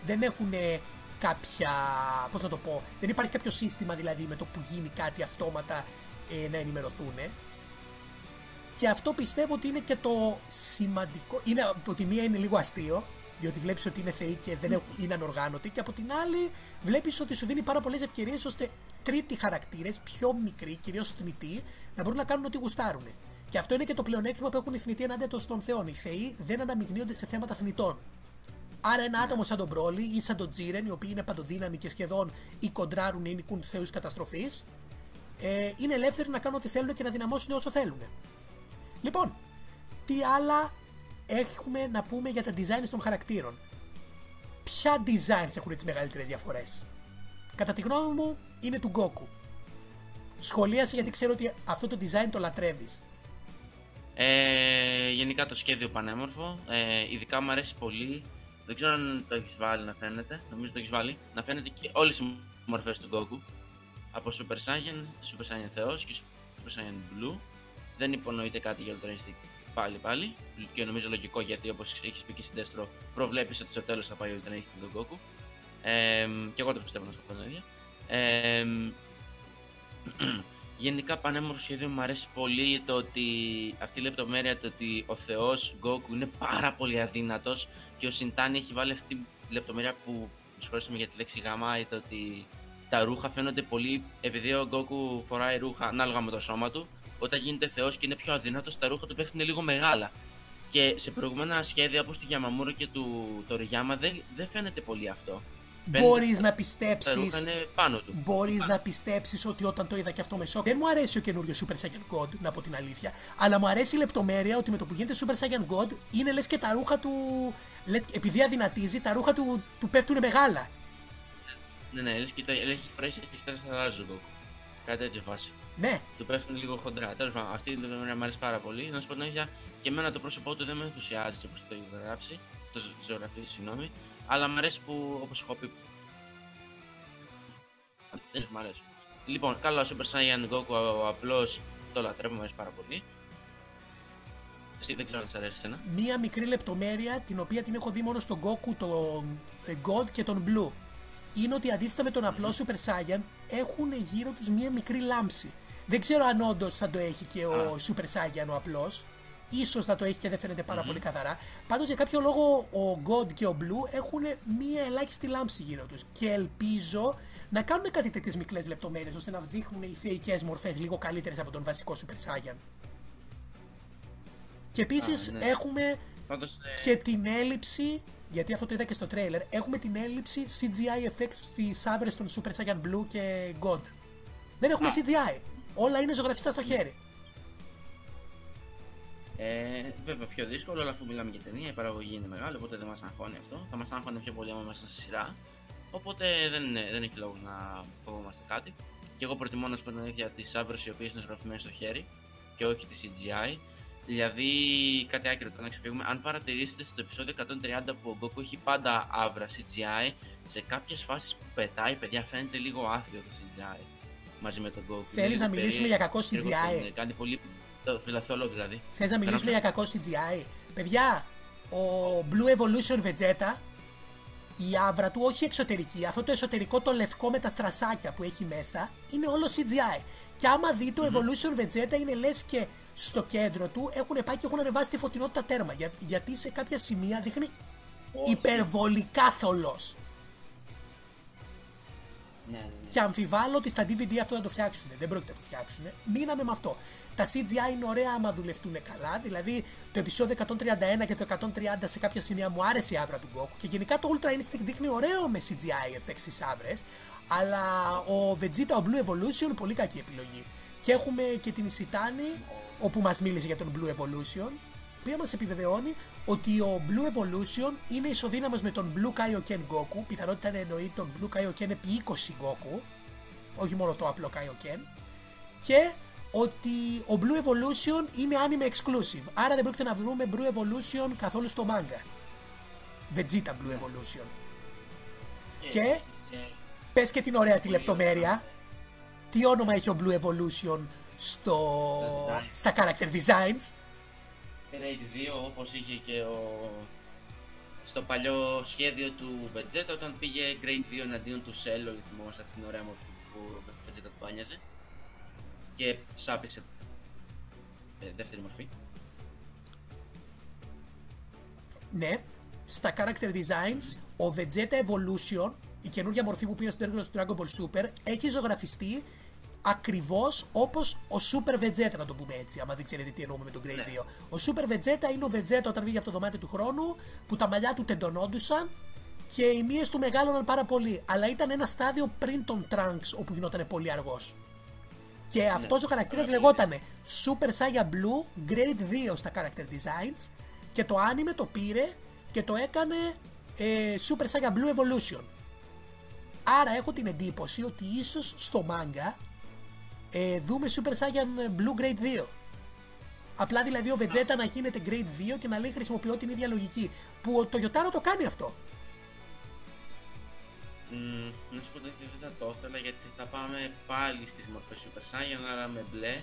Δεν έχουν κάποια, πώς να το πω, δεν υπάρχει κάποιο σύστημα δηλαδή με το που γίνει κάτι αυτόματα ε, να ενημερωθούν. Και αυτό πιστεύω ότι είναι και το σημαντικό. Είναι, από τη μία είναι λίγο αστείο, διότι βλέπεις ότι είναι θεοί και δεν έχουν, είναι ανοργάνωτοι, και από την άλλη βλέπεις ότι σου δίνει πάρα πολλές ευκαιρίες ώστε τρίτοι χαρακτήρες, πιο μικροί, κυρίως θνητοί, να μπορούν να κάνουν ό,τι γουστάρουν. Και αυτό είναι και το πλεονέκτημα που έχουν οι θνητοί ενάντια των στον θεών. Οι θεοί δεν αναμειγνύονται σε θέματα θνητών. Άρα ένα άτομο σαν τον Μπρόλι ή σαν τον Τζίρεν, οι οποίοι είναι παντοδύναμοι και σχεδόν ή κοντράρουν ή νικούν θεού καταστροφής, ε, είναι ελεύθεροι να κάνουν ό,τι θέλουν και να δυναμώσουν όσο θέλουν. Λοιπόν, τι άλλα έχουμε να πούμε για τα designs των χαρακτήρων; Ποια designs έχουν τις μεγαλύτερες διαφορές; Κατά τη γνώμη μου είναι του Goku. Σχολίασε γιατί ξέρω ότι αυτό το design το λατρεύεις. Ε, γενικά το σχέδιο πανέμορφο. Ε, ειδικά μου αρέσει πολύ. Δεν ξέρω αν το έχεις βάλει να φαίνεται. Νομίζω το έχεις βάλει. Να φαίνεται και όλες οι μορφές του Goku. Από Super Saiyan, Super Saiyan Θεός και Super Saiyan Blue. Δεν υπονοείται κάτι για Ultra Instinct πάλι πάλι. Και νομίζω λογικό γιατί όπως έχεις πει και στην Destro, προβλέπεις ότι στο τέλος θα πάει Ultra Instinct τον Goku. Ε, και εγώ το πιστεύω να σου πω την ίδια. Ε, Γενικά πανέμορφο σχέδιο μου αρέσει πολύ το ότι αυτή η λεπτομέρεια το ότι ο θεός Goku είναι πάρα πολύ αδύνατος και ο Σιντάνι έχει βάλει αυτή τη λεπτομέρεια που προσχωρήσαμε για τη λέξη γαμάει το ότι τα ρούχα φαίνονται πολύ. Επειδή ο Γκόκου φοράει ρούχα ανάλογα με το σώμα του, όταν γίνεται θεό και είναι πιο αδύνατο, τα ρούχα του πέφτουν λίγο μεγάλα. Και σε προηγούμενα σχέδια όπω του Γιαμαμούρο και του Τοριάμα δεν, δεν φαίνεται πολύ αυτό. Μπορεί να πιστέψει. πάνω του. Μπορεί να πιστέψει ότι όταν το είδα και αυτό με σοκ. Δεν μου αρέσει ο καινούριο Super Saiyan God, να πω την αλήθεια. Αλλά μου αρέσει η λεπτομέρεια ότι με το που γίνεται Super Saiyan God είναι λε και τα ρούχα του. Λες, επειδή αδυνατίζει, τα ρούχα του, του πέφτουν μεγάλα. Ναι, ναι, λε και έχει φρέσει και στέλνει στα Κάτι τέτοια φάση. Ναι. Του πέφτουν λίγο χοντρά. Τέλος πάντων, αυτή η λεπτομέρεια μου αρέσει πάρα πολύ. Να σου πω την αλήθεια, και εμένα το πρόσωπό του δεν με ενθουσιάζει όπως το έχει γράψει. Το ζωγραφίζει, συγγνώμη. Αλλά μου αρέσει που, όπως έχω πει. Δεν μου αρέσει. Λοιπόν, καλό Super Saiyan Goku ο απλός το λατρεύω, μου αρέσει πάρα πολύ. Εσύ δεν ξέρω αν σ' αρέσει εσένα. Μία μικρή λεπτομέρεια την οποία την έχω δει μόνο στον Goku, τον ε, God και τον Blue. Είναι ότι αντίθετα με τον απλό Super Saiyan έχουν γύρω τους μία μικρή λάμψη. Δεν ξέρω αν όντως θα το έχει και ο Super Saiyan ο απλός ίσως να το έχει και δεν φαίνεται πολύ καθαρά. Πάντως για κάποιο λόγο ο God και ο Blue έχουν μία ελάχιστη λάμψη γύρω τους. Και ελπίζω να κάνουν κάτι τέτοιες μικρές λεπτομέρειες ώστε να δείχνουν οι θεϊκές μορφές λίγο καλύτερες από τον βασικό Super Saiyan. Και επίσης ναι. έχουμε Πάντως, ε, και την έλλειψη, γιατί αυτό το είδα και στο τρέιλερ, έχουμε την έλλειψη CGI effects στις άβρες των Super Saiyan Blue και God. Δεν έχουμε CGI. Όλα είναι ζωγραφιστά στο χέρι. Ε, βέβαια πιο δύσκολο, αλλά αφού μιλάμε για ταινία, η παραγωγή είναι μεγάλη, οπότε δεν μας αγχώνει αυτό. Θα μας αγχώνει πιο πολύ άμα είμαστε σε σειρά. Οπότε δεν, είναι, δεν έχει λόγο να φοβόμαστε κάτι. Και εγώ προτιμώ να σου πω την αλήθεια τις άβρες οι οποίες είναι ζωγραφημένες στο χέρι και όχι τη CGI. Δηλαδή, κάτι άκυρο να ξεφύγουμε. Αν παρατηρήσετε στο επεισόδιο 130 που ο Goku έχει πάντα άβρα CGI, σε κάποιες φάσεις που πετάει, παιδιά, φαίνεται λίγο άθλιο το CGI μαζί με τον Goku. Θέλεις να μιλήσουμε για κακό CGI. Κάνει πολύ το φιλαθόλο δηλαδή. Θες να μιλήσουμε για κακό CGI. Παιδιά, ο Blue Evolution Vegeta, η άβρα του, όχι εξωτερική, αυτό το εσωτερικό το λευκό με τα στρασάκια που έχει μέσα, είναι όλο CGI. Και άμα δει το Evolution Vegeta είναι λες και στο κέντρο του έχουν πάει και έχουν ανεβάσει τη φωτεινότητα τέρμα. Για, γιατί σε κάποια σημεία δείχνει υπερβολικά θολός. Ναι, ναι. Και αμφιβάλλω ότι στα DVD αυτό θα το φτιάξουν. Δεν πρόκειται να το φτιάξουν. Μείναμε με αυτό. Τα CGI είναι ωραία άμα δουλευτούν καλά. Δηλαδή το επεισόδιο 131 και το 130 σε κάποια σημεία μου άρεσε η άβρα του Goku. Και γενικά το Ultra Instinct δείχνει ωραίο με CGI effects στις άβρες. Αλλά ο Vegeta, ο Blue Evolution, πολύ κακή επιλογή. Και έχουμε και την Isitani, όπου μας μίλησε για τον Blue Evolution οποία μας επιβεβαιώνει ότι ο Blue Evolution είναι ισοδύναμος με τον Blue Kaioken Goku, πιθανότητα να εννοεί τον Blue Kaioken επί 20 Goku, όχι μόνο το απλό Kaioken, και ότι ο Blue Evolution είναι anime exclusive, άρα δεν πρόκειται να βρούμε Blue Evolution καθόλου στο manga. Vegeta Blue Evolution. Και πες και την ωραία τη λεπτομέρεια, τι όνομα έχει ο Blue Evolution στο, στα character designs, Grade 2 όπως είχε και ο... στο παλιό σχέδιο του Vegeta όταν πήγε Grade 2 εναντίον του Cell, γιατί θυμόμαστε αυτή την ωραία μορφή που ο Vegeta του άνοιαζε και σάπιξε ε, δεύτερη μορφή. Ναι, στα character designs ο Vegeta Evolution, η καινούργια μορφή που πήρε στο έργο του Dragon Ball Super, έχει ζωγραφιστεί ακριβώς όπως ο Super Vegeta, να το πούμε έτσι, άμα δεν ξέρετε τι εννοούμε με τον Grade 2. Ναι. Ο Super Vegeta είναι ο Vegeta όταν βγήκε από το δωμάτιο του χρόνου, που τα μαλλιά του τεντωνόντουσαν και οι μύες του μεγάλωναν πάρα πολύ. Αλλά ήταν ένα στάδιο πριν τον Trunks, όπου γινόταν πολύ αργός. Και ναι. αυτός ο χαρακτήρας λεγόταν Super Saiyan Blue Grade 2 στα character designs και το anime το πήρε και το έκανε ε, Super Saiyan Blue Evolution. Άρα έχω την εντύπωση ότι ίσως στο manga ε, δούμε Super Saiyan Blue Grade 2. Απλά δηλαδή ο Vegeta να γίνεται Grade 2 και να λέει χρησιμοποιώ την ίδια λογική. Που το Yotaro το κάνει αυτό. Mm, να σου πω ότι δεν θα το ήθελα γιατί θα πάμε πάλι στις μορφές Super Saiyan αλλά με μπλε.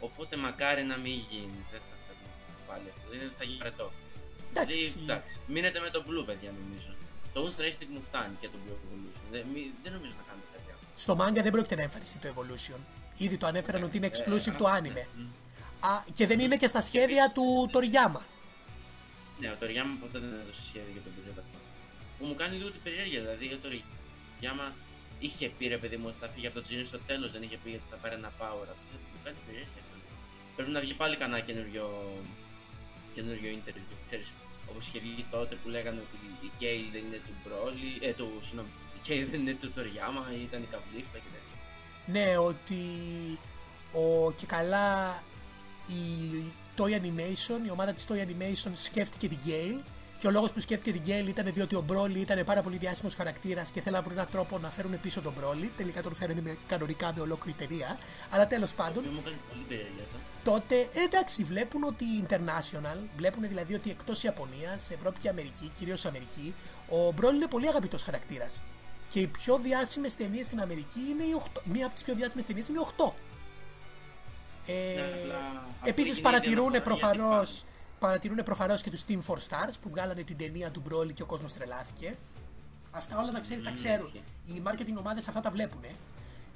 Οπότε μακάρι να μην γίνει. Δεν θα θέλει πάλι αυτό. Δεν θα γίνει παρετό. Εντάξει. Δηλαδή, εντάξει. Μείνετε με το Blue, παιδιά, νομίζω. Το Ultra Instinct μου φτάνει και το Blue Evolution. Δεν, δεν νομίζω να κάνουμε κάτι άλλο. Στο manga δεν πρόκειται να εμφανιστεί το Evolution. Ήδη το ανέφεραν ότι είναι exclusive το anime. Α, και δεν είναι και στα σχέδια του Τοριάμα. Ναι, ο Τοριάμα ποτέ δεν έδωσε σχέδια για τον Vegeta. που μου κάνει λίγο την περιέργεια. Δηλαδή για το Γιάμα είχε πει ρε παιδί μου ότι θα φύγει από το Τζίνι στο τέλος, δεν είχε πει ότι θα πάρει ένα power. Αυτό μου κάνει περιέργεια. Πρέπει να βγει πάλι κανένα καινούριο, καινούριο interview. Ξέρεις, όπως είχε βγει τότε που λέγανε ότι η Κέι δεν είναι του Μπρόλι, ε, του, συγγνώμη, η Κέι δεν είναι του Τοριάμα, ήταν η καβλίφτα και τέτοια. Ναι, ότι ο, και καλά η Toy Animation, η ομάδα της Toy Animation σκέφτηκε την Gale και ο λόγος που σκέφτηκε την Γκέιλ ήταν διότι ο Μπρόλι ήταν πάρα πολύ διάσημος χαρακτήρας και θέλανε να βρουν έναν τρόπο να φέρουν πίσω τον Μπρόλι. Τελικά τον φέρουν με, κανονικά με ολόκληρη εταιρεία. Αλλά τέλος πάντων. Τότε εντάξει, βλέπουν ότι international, βλέπουν δηλαδή ότι εκτός Ιαπωνίας, Ευρώπη και Αμερική, κυρίως Αμερική, ο Μπρόλι είναι πολύ αγαπητός χαρακτήρας. Και οι πιο διάσημες ταινίες στην Αμερική είναι οι 8. Μία από τις πιο διάσημες ταινίες είναι οι 8. Ε, ναι, Επίσης παρατηρούν προφανώ παρατηρούν προφανώς και τους Team 4 Stars που βγάλανε την ταινία του Μπρόλι και ο κόσμος τρελάθηκε. Αυτά όλα να ξέρεις, τα ξέρουν. Οι marketing ομάδες αυτά τα βλέπουν.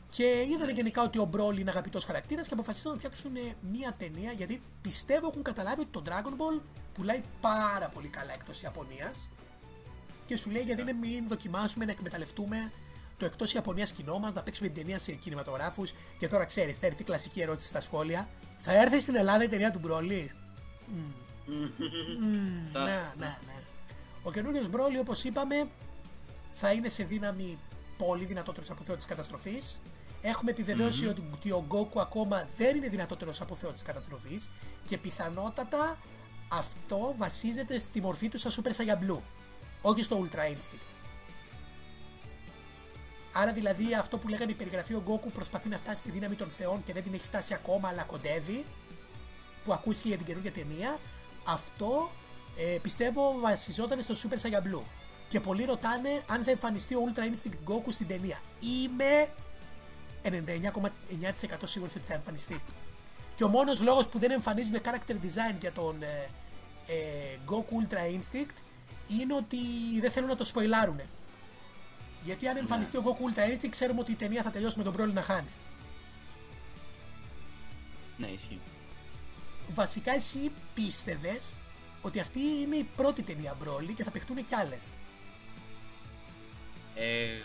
Και είδανε γενικά ότι ο Μπρόλι είναι αγαπητός χαρακτήρας και αποφασίσαν να φτιάξουν μία ταινία γιατί πιστεύω έχουν καταλάβει ότι το Dragon Ball πουλάει πάρα πολύ καλά εκτός Ιαπωνίας. Και σου λέει γιατί δεν μην δοκιμάσουμε να εκμεταλλευτούμε το εκτός Ιαπωνίας κοινό μας, να παίξουμε την ταινία σε κινηματογράφους. Και τώρα ξέρεις, θα έρθει η κλασική ερώτηση στα σχόλια. Θα έρθει στην Ελλάδα η ταινία του Μπρόλι; Ναι, ναι, ναι. Ο καινούριος Μπρόλι, όπως είπαμε, θα είναι σε δύναμη πολύ δυνατότερος από θεό της καταστροφής. Έχουμε ότι ο Γκόκου ακόμα δεν είναι δυνατότερος από θεό της καταστροφής και πιθανότατα αυτό βασίζεται στη μορφή του σαν Super Saiyan Blue, όχι στο Ultra Instinct. Άρα δηλαδή αυτό που λέγανε η περιγραφή ο Γκόκου προσπαθεί να φτάσει στη δύναμη των θεών και δεν την έχει φτάσει ακόμα αλλά κοντεύει που ακούστηκε για την καινούργια ταινία αυτό ε, πιστεύω βασιζόταν στο Super Saiyan Blue. Και πολλοί ρωτάνε αν θα εμφανιστεί ο Ultra Instinct Goku στην ταινία. Είμαι 99,9% σίγουρο ότι θα εμφανιστεί. Και ο μόνος λόγος που δεν εμφανίζουν character design για τον ε, ε, Goku Ultra Instinct είναι ότι δεν θέλουν να το σποιλάρουν. Γιατί αν ναι. εμφανιστεί ο Goku Ultra Instinct, ξέρουμε ότι η ταινία θα τελειώσει με τον Broly να χάνει. Ναι, ισχύει βασικά εσύ πίστευες ότι αυτή είναι η πρώτη ταινία Broly και θα παιχτούν κι άλλες; Ε,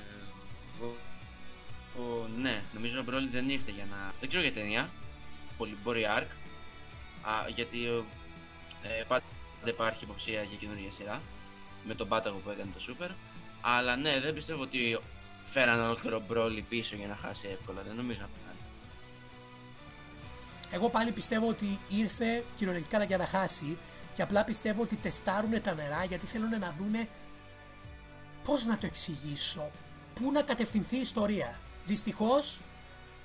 ο, ναι, νομίζω ο Broly δεν ήρθε για να. Δεν ξέρω για ταινία. Πολυμπόρη Arc. Α, γιατί ε, πάντα υπάρχει υποψία για καινούργια σειρά. Με τον Πάταγο που έκανε το Super. Αλλά ναι, δεν πιστεύω ότι φέραν ολόκληρο Broly πίσω για να χάσει εύκολα. Δεν νομίζω να εγώ πάλι πιστεύω ότι ήρθε κυριολεκτικά για να χάσει και απλά πιστεύω ότι τεστάρουν τα νερά γιατί θέλουν να δούνε πώς να το εξηγήσω, πού να κατευθυνθεί η ιστορία. Δυστυχώς,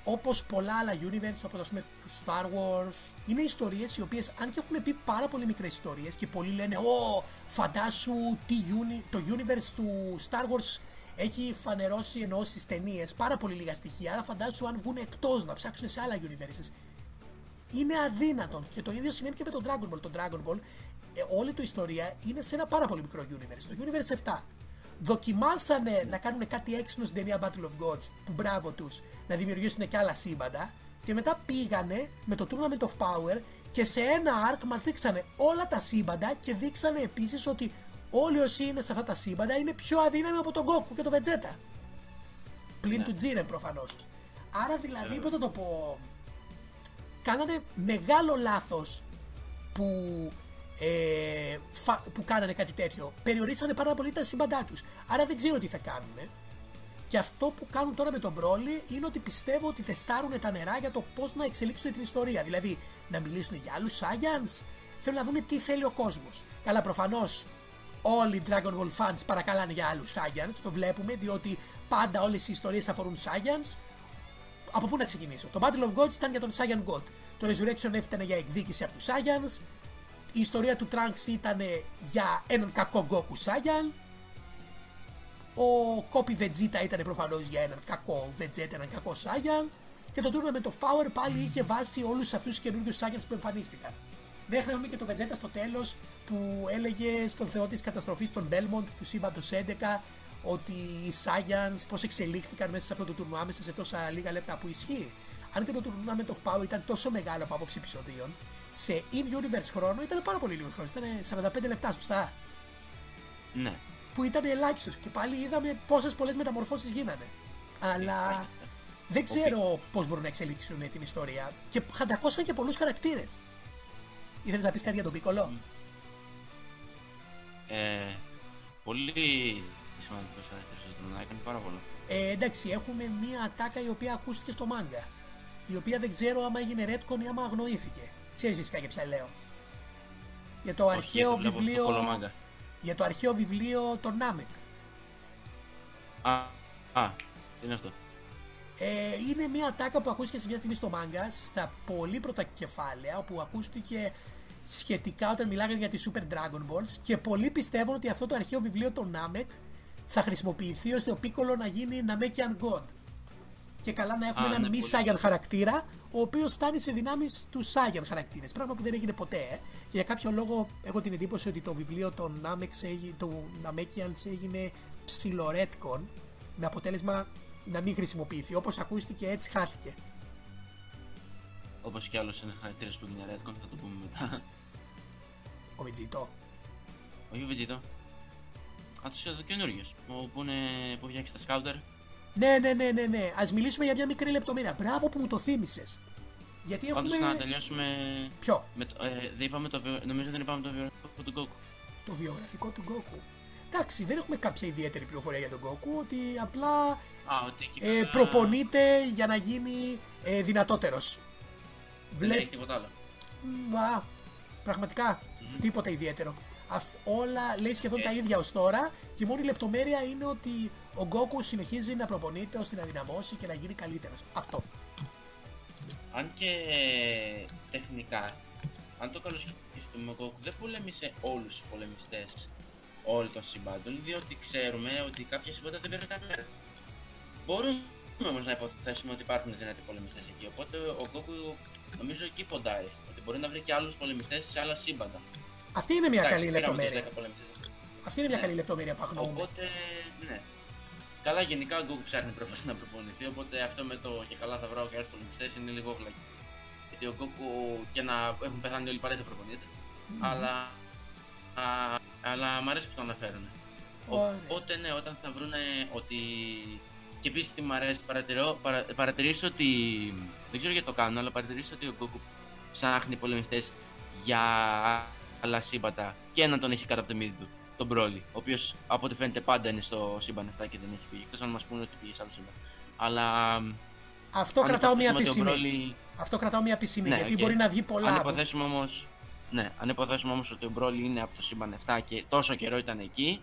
όπως πολλά άλλα universe, όπως ας πούμε του Star Wars, είναι ιστορίες οι οποίες αν και έχουν πει πάρα πολύ μικρές ιστορίες και πολλοί λένε «Ω, φαντάσου τι uni, το universe του Star Wars έχει φανερώσει ενώ στις ταινίες πάρα πολύ λίγα στοιχεία. Άρα φαντάσου αν βγουν εκτός να ψάξουν σε άλλα universes είναι αδύνατον. Και το ίδιο σημαίνει και με τον Dragon Ball. Το Dragon Ball, ε, όλη του ιστορία είναι σε ένα πάρα πολύ μικρό universe. Το universe 7. Δοκιμάσανε να κάνουν κάτι έξυπνο στην ταινία Battle of Gods, που μπράβο τους, να δημιουργήσουν και άλλα σύμπαντα. Και μετά πήγανε με το Tournament of Power και σε ένα arc μας δείξανε όλα τα σύμπαντα και δείξανε επίσης ότι όλοι όσοι είναι σε αυτά τα σύμπαντα είναι πιο αδύναμοι από τον Goku και τον Vegeta. Πλην ναι. του Jiren προφανώς. Άρα δηλαδή, yeah. πώς θα το πω, κάνανε μεγάλο λάθος που, ε, που κάνανε κάτι τέτοιο. Περιορίσανε πάρα πολύ τα σύμπαντά τους. Άρα δεν ξέρω τι θα κάνουν. Και αυτό που κάνουν τώρα με τον Μπρόλι είναι ότι πιστεύω ότι τεστάρουν τα νερά για το πώς να εξελίξουν την ιστορία. Δηλαδή, να μιλήσουν για άλλους Saiyans. Θέλουν να δουν τι θέλει ο κόσμος. Καλά, προφανώς όλοι οι Dragon Ball fans παρακαλάνε για άλλους Saiyans. Το βλέπουμε, διότι πάντα όλες οι ιστορίες αφορούν Saiyans από πού να ξεκινήσω; Το Battle of Gods ήταν για τον Saiyan God. Το Resurrection F ήταν για εκδίκηση από τους Saiyans. Η ιστορία του Trunks ήταν για έναν κακό Goku Saiyan. Ο Copy Vegeta ήταν προφανώς για έναν κακό Vegeta, έναν κακό Saiyan. Και το Tournament of Power πάλι είχε βάσει όλους αυτούς τους καινούριους Saiyans που εμφανίστηκαν. Δεν χρειάζομαι και το Vegeta στο τέλος που έλεγε στον θεό της καταστροφής των Belmont του σύμπαντο 11 ότι οι Saiyans πώς εξελίχθηκαν μέσα σε αυτό το τουρνουά μέσα σε τόσα λίγα λεπτά που ισχύει. Αν και το Tournament of Power ήταν τόσο μεγάλο από άποψη επεισοδίων, σε in-universe χρόνο ήταν πάρα πολύ λίγο χρόνο. Ήταν 45 λεπτά, σωστά; Ναι. που ήταν ελάχιστος. Και πάλι είδαμε πόσες πολλές μεταμορφώσεις γίνανε. Αλλά δεν ξέρω πώς μπορούν να εξελίξουν την ιστορία. Και χαντακώσαν και πολλούς χαρακτήρες. Ήθελες να πεις κάτι για τον Πίκολο; Ε, πολύ σημαντικός χαρακτήρας τον έκανε πάρα πολύ. Ε, εντάξει, έχουμε μία ατάκα η οποία ακούστηκε στο μάγκα. Η οποία δεν ξέρω άμα έγινε retcon ή άμα αγνοήθηκε. Ξέρεις φυσικά και ποια λέω. Για το αρχαίο βιβλίο. Για το αρχαίο βιβλίο των Νάμεκ. Α, α, τι είναι αυτό; Ε, είναι μια ατάκα που ακούστηκε σε μια στιγμή στο μάγκα, στα πολύ πρώτα κεφάλαια, όπου ακούστηκε σχετικά όταν μιλάγανε για τη Super Dragon Balls και πολλοί πιστεύουν ότι αυτό το αρχαίο βιβλίο των Namek θα χρησιμοποιηθεί ώστε ο Piccolo να γίνει Namekian God. Και καλά να έχουμε έναν ναι, μη Saiyan χαρακτήρα, ο οποίος φτάνει σε δυνάμεις του Saiyan χαρακτήρες. Πράγμα που δεν έγινε ποτέ. Ε. Και για κάποιο λόγο έχω την εντύπωση ότι το βιβλίο των Namek, του Namekians έγινε ψιλορέτκον, με αποτέλεσμα να μην χρησιμοποιηθεί. Όπως ακούστηκε, έτσι χάθηκε. Όπως και άλλος ένα χαρακτήρας που είναι Redcon, θα το πούμε μετά. Ο Βιτζίτο. Όχι ο Βιτζίτο. Α, του εδώ καινούριο. Που, είναι, που φτιάξει τα σκάουτερ. Ναι, ναι, ναι, ναι, ναι. Α μιλήσουμε για μια μικρή λεπτομέρεια. Μπράβο που μου το θύμισες. Γιατί έχουμε. Πάντως, να τελειώσουμε. Ποιο; Με το, ε, δεν είπαμε το, νομίζω δεν είπαμε το βιογραφικό του Goku. Το βιογραφικό του Goku. Εντάξει, δεν έχουμε κάποια ιδιαίτερη πληροφορία για τον Goku, ότι απλά Α, ότι ε, προπονείται για να γίνει ε, δυνατότερος. Δεν Βλέ... τίποτα άλλο. Μα, πραγματικά, mm-hmm. τίποτα ιδιαίτερο. Αυ, όλα λέει σχεδόν τα ίδια ως τώρα και η μόνη λεπτομέρεια είναι ότι ο Goku συνεχίζει να προπονείται ώστε να δυναμώσει και να γίνει καλύτερος. Αυτό. Αν και τεχνικά, αν το καλοσκεφτούμε, ο Goku δεν πολέμησε όλους τους πολεμιστές όλων των συμπάντων, διότι ξέρουμε ότι κάποια συμπάντα δεν παίρνουν κανένα. Μπορούμε όμως να υποθέσουμε ότι υπάρχουν δυνατοί πολεμιστές εκεί. Οπότε ο Goku νομίζω εκεί ποντάει. Ότι μπορεί να βρει και άλλους πολεμιστές σε άλλα σύμπαντα. Αυτή είναι μια καλή λεπτομέρεια. Αυτή είναι μια ναι. καλή λεπτομέρεια που αγνοούμε. Οπότε, ναι. Καλά, γενικά ο Goku ψάχνει πρόφαση να προπονηθεί. Οπότε αυτό με το και καλά θα βρω και άλλους πολεμιστέ είναι λίγο βλακή. Γιατί ο Goku και να έχουν πεθάνει όλοι παρέτε προπονείται. Mm. Αλλά, α, αλλά μ' αρέσει που το αναφέρουν. Οπότε ναι, όταν θα βρουν ότι και επίσης τι μου αρέσει, παρατηρώ, παρα, παρατηρήσω ότι. Δεν ξέρω γιατί το κάνω, αλλά παρατηρήσω ότι ο Goku ψάχνει πολεμιστές για άλλα σύμπαντα και να τον έχει κάτω από το μύδι του, τον Broly. Ο οποίος από ό,τι φαίνεται πάντα είναι στο σύμπαν 7 και δεν έχει φύγει. Εκτός αν μας πούνε ότι πήγε σε άλλο σύμπαν. Αλλά. Αυτό κρατάω μια πισινή. Broly... Αυτό κρατάω μια πισινή, ναι, γιατί okay. μπορεί να βγει πολλά. Αν υποθέσουμε όμω ναι, αν υποθέσουμε όμως ότι ο Broly είναι από το σύμπαν 7 και τόσο καιρό ήταν εκεί,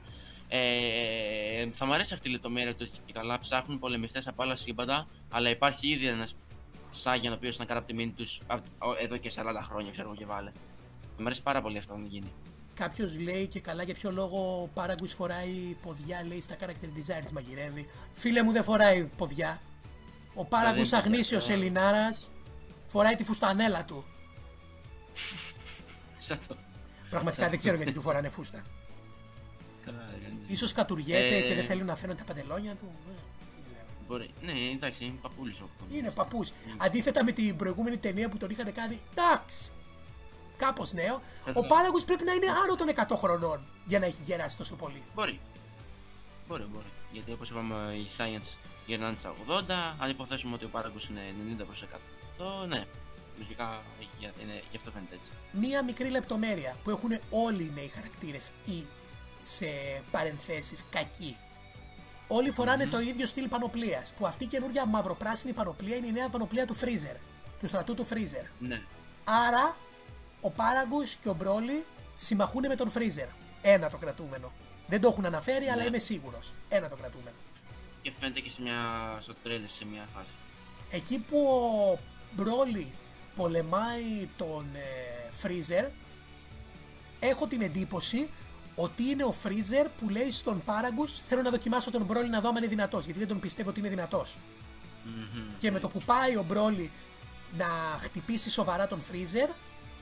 ε, θα μου αρέσει αυτή η λεπτομέρεια ότι και καλά ψάχνουν πολεμιστές από άλλα σύμπαντα, αλλά υπάρχει ήδη ένας Σάγιαν ο οποίος ήταν κάτω από τη μήνυ τους εδώ και 40 χρόνια, ξέρω εγώ και βάλε. Μου αρέσει πάρα πολύ αυτό να γίνει. Κάποιος λέει και καλά για ποιο λόγο ο Πάραγκους φοράει ποδιά, λέει στα character designs μαγειρεύει. Φίλε μου δεν φοράει ποδιά. Ο Πάραγκους αγνήσιος Ελληνάρας φοράει τη φουστανέλα του. Πραγματικά δεν ξέρω γιατί του φοράνε φούστα. Ίσως κατουργέται και δεν ε, θέλουν να φέρουν τα παντελόνια του. Ε, Μπορεί. Ναι, εντάξει, είναι παππούλης Είναι παππούς. Αντίθετα με την προηγούμενη ταινία που τον είχαν κάνει, εντάξει, κάπως νέο, ο Πάλαγος πρέπει να είναι άνω των 100 χρονών για να έχει γεράσει τόσο πολύ. Μπορεί. Μπορεί, μπορεί. Γιατί όπως είπαμε οι Science γυρνάνε στα 80, αν υποθέσουμε ότι ο Πάλαγος είναι 90 προς 100, ναι, λογικά είναι, γι' αυτό φαίνεται έτσι. Μία μικρή λεπτομέρεια που έχουν όλοι οι νέοι χαρακτήρες ή σε παρενθέσεις κακοί. Όλοι το ίδιο στυλ πανοπλίας. Που αυτή η καινούργια μαυροπράσινη πανοπλία είναι η νέα πανοπλία του Freezer. Του στρατού του Freezer. Ναι. Άρα ο Πάραγκου και ο Μπρόλι συμμαχούν με τον Freezer. Ένα το κρατούμενο. Δεν το έχουν αναφέρει, αλλά ναι. είμαι σίγουρος. Ένα το κρατούμενο. Και φαίνεται και σε μια... στο τρέλερ σε μια φάση. Εκεί που ο Μπρόλι πολεμάει τον ε, Freezer, έχω την εντύπωση ότι είναι ο Freezer που λέει στον Πάραγκου: Θέλω να δοκιμάσω τον Μπρόλι να δω αν είναι δυνατός. Γιατί δεν τον πιστεύω ότι είναι δυνατός. Και με το που πάει ο Μπρόλι να χτυπήσει σοβαρά τον Freezer,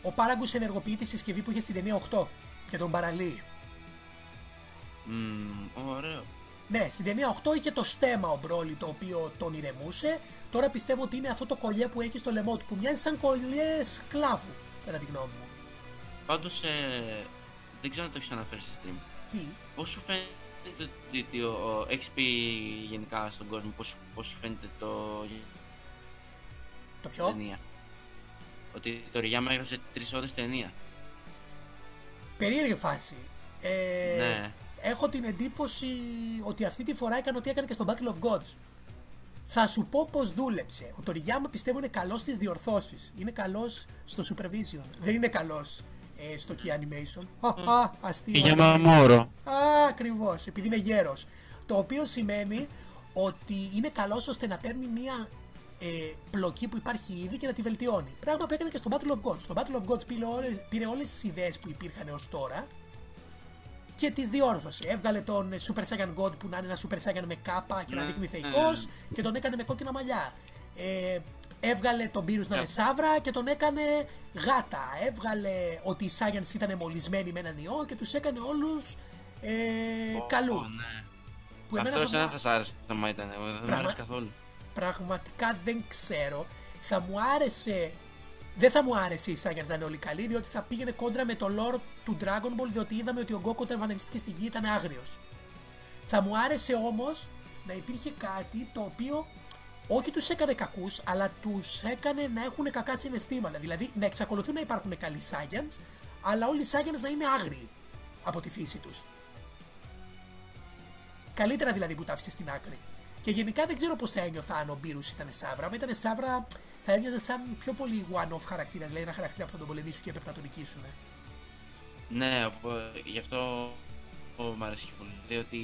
ο Πάραγκου ενεργοποιεί τη συσκευή που είχε στην ταινία 8 και τον παραλύει. Mm, ωραίο. Ναι, στην ταινία 8 είχε το στέμα ο Μπρόλι το οποίο τον ηρεμούσε. Τώρα πιστεύω ότι είναι αυτό το κολλιέ που έχει στο λαιμό του που μοιάζει σαν κολλιέ σκλάβου, κατά τη γνώμη μου. Πάντως ε, δεν ξέρω αν το έχεις αναφέρει στη stream. Τι; Πώς σου φαίνεται φαίνεται ο XP γενικά στον κόσμο, πώς, πώς σου φαίνεται το... Το ποιο; Ταινία; Ότι το Ριάμα έγραψε τρεις ώρες ταινία. Περίεργη φάση. Ε, Ναι. Έχω την εντύπωση ότι αυτή τη φορά έκανε ό,τι έκανε και στο Battle of Gods. Θα σου πω πώς δούλεψε. Ο Τοριγιάμα πιστεύω είναι καλός στις διορθώσεις. Είναι καλός στο supervision. Δεν είναι καλός ε, στο key animation. Α, α, αστείο. Για μαμόρο. Α, ακριβώς, επειδή είναι γέρος. Το οποίο σημαίνει ότι είναι καλός ώστε να παίρνει μια ε, πλοκή που υπάρχει ήδη και να τη βελτιώνει. Πράγμα που έκανε και στο Battle of Gods. Στο Battle of Gods πήρε όλες, πήρε όλες τις ιδέες που υπήρχαν έως τώρα και τις διόρθωσε. Έβγαλε τον ε, Super Saiyan God που να είναι ένα Super Saiyan με κάπα και να Ναι, δείχνει ναι, θεϊκός και τον έκανε με κόκκινα μαλλιά. Ε, έβγαλε τον Beerus να είναι σαύρα και τον έκανε γάτα. Έβγαλε ότι οι Saiyans ήταν μολυσμένοι με έναν ιό και τους έκανε όλους ε, καλούς. Ναι. Που εμένα Αυτό θα εσένα μου- θα σ' άρεσε το μα ήταν. Εγώ δεν μου Πράγμα- άρεσε καθόλου. Πραγματικά δεν ξέρω. Θα μου άρεσε. Δεν θα μου άρεσε η Saiyans να είναι όλοι καλοί, διότι θα πήγαινε κόντρα με το lore του Dragon Ball, διότι είδαμε ότι ο Goku όταν εμφανιστήκε στη γη ήταν άγριος. Θα μου άρεσε όμως να υπήρχε κάτι το οποίο όχι τους έκανε κακούς, αλλά τους έκανε να έχουν κακά συναισθήματα. Δηλαδή να εξακολουθούν να υπάρχουν καλοί Saiyans, αλλά όλοι οι Saiyans να είναι άγριοι από τη φύση τους. Καλύτερα δηλαδή που τα άφησες στην άκρη. Και γενικά δεν ξέρω πώς θα ένιωθα αν ο Μπύρους ήταν Σάβρα. Αν ήταν Σάβρα, θα έμοιαζε σαν πιο πολύ one-off χαρακτήρα. Δηλαδή ένα χαρακτήρα που θα τον πολεμήσουν και έπρεπε να τον νικήσουν. Ναι, οπο- γι' αυτό ο, μ' αρέσει και πολύ. Διότι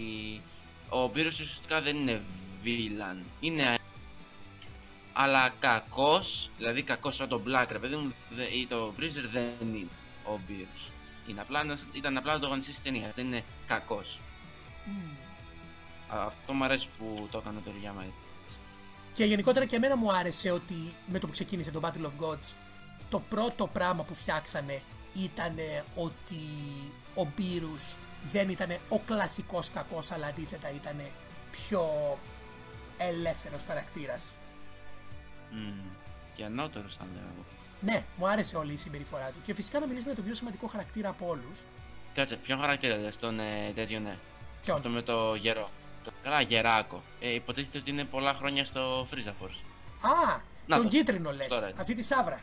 ο Μπύρος ουσιαστικά δεν είναι βίλαν. Είναι αλλά κακός, δηλαδή κακός σαν τον Black, ρε παιδί μου, δε- ή το Freezer δεν είναι ο Μπύρος. Είναι απλά, ένας- ήταν απλά το αγωνιστής της ταινίας, δεν είναι κακός. Α, Αυτό μου αρέσει που το έκανε το Ριάμα έτσι. Και γενικότερα και εμένα μου άρεσε ότι με το που ξεκίνησε το Battle of Gods, το πρώτο πράγμα που φτιάξανε ήταν ότι ο Μπύρους δεν ήταν ο κλασικός κακός, αλλά αντίθετα ήταν πιο ελεύθερος χαρακτήρας. Μμμ. Και ανώτερος θα λέω εγώ. Ναι, μου άρεσε όλη η συμπεριφορά του. Και φυσικά να μιλήσουμε για τον πιο σημαντικό χαρακτήρα από όλους. Κάτσε, ποιον χαρακτήρα λες, τον ε, τέτοιο ναι. Ποιον; Αυτό με το γερό. Το... Καλά, γεράκο. Ε, υποτίθεται ότι είναι πολλά χρόνια στο Freeza Force. Α, Να τον το. κίτρινο λες. Τώρα έτσι. Αυτή τη σαύρα.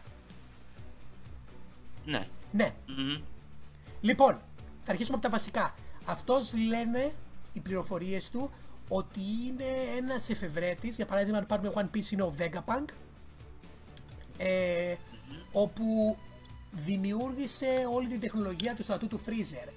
Ναι. Ναι. Μμμ. Λοιπόν, θα αρχίσουμε από τα βασικά. Αυτός λένε οι πληροφορίες του ότι είναι ένας εφευρέτης. Για παράδειγμα, αν πάρουμε One Piece, είναι ο Vegapunk. Ε, όπου δημιούργησε όλη την τεχνολογία του στρατού του Freezer.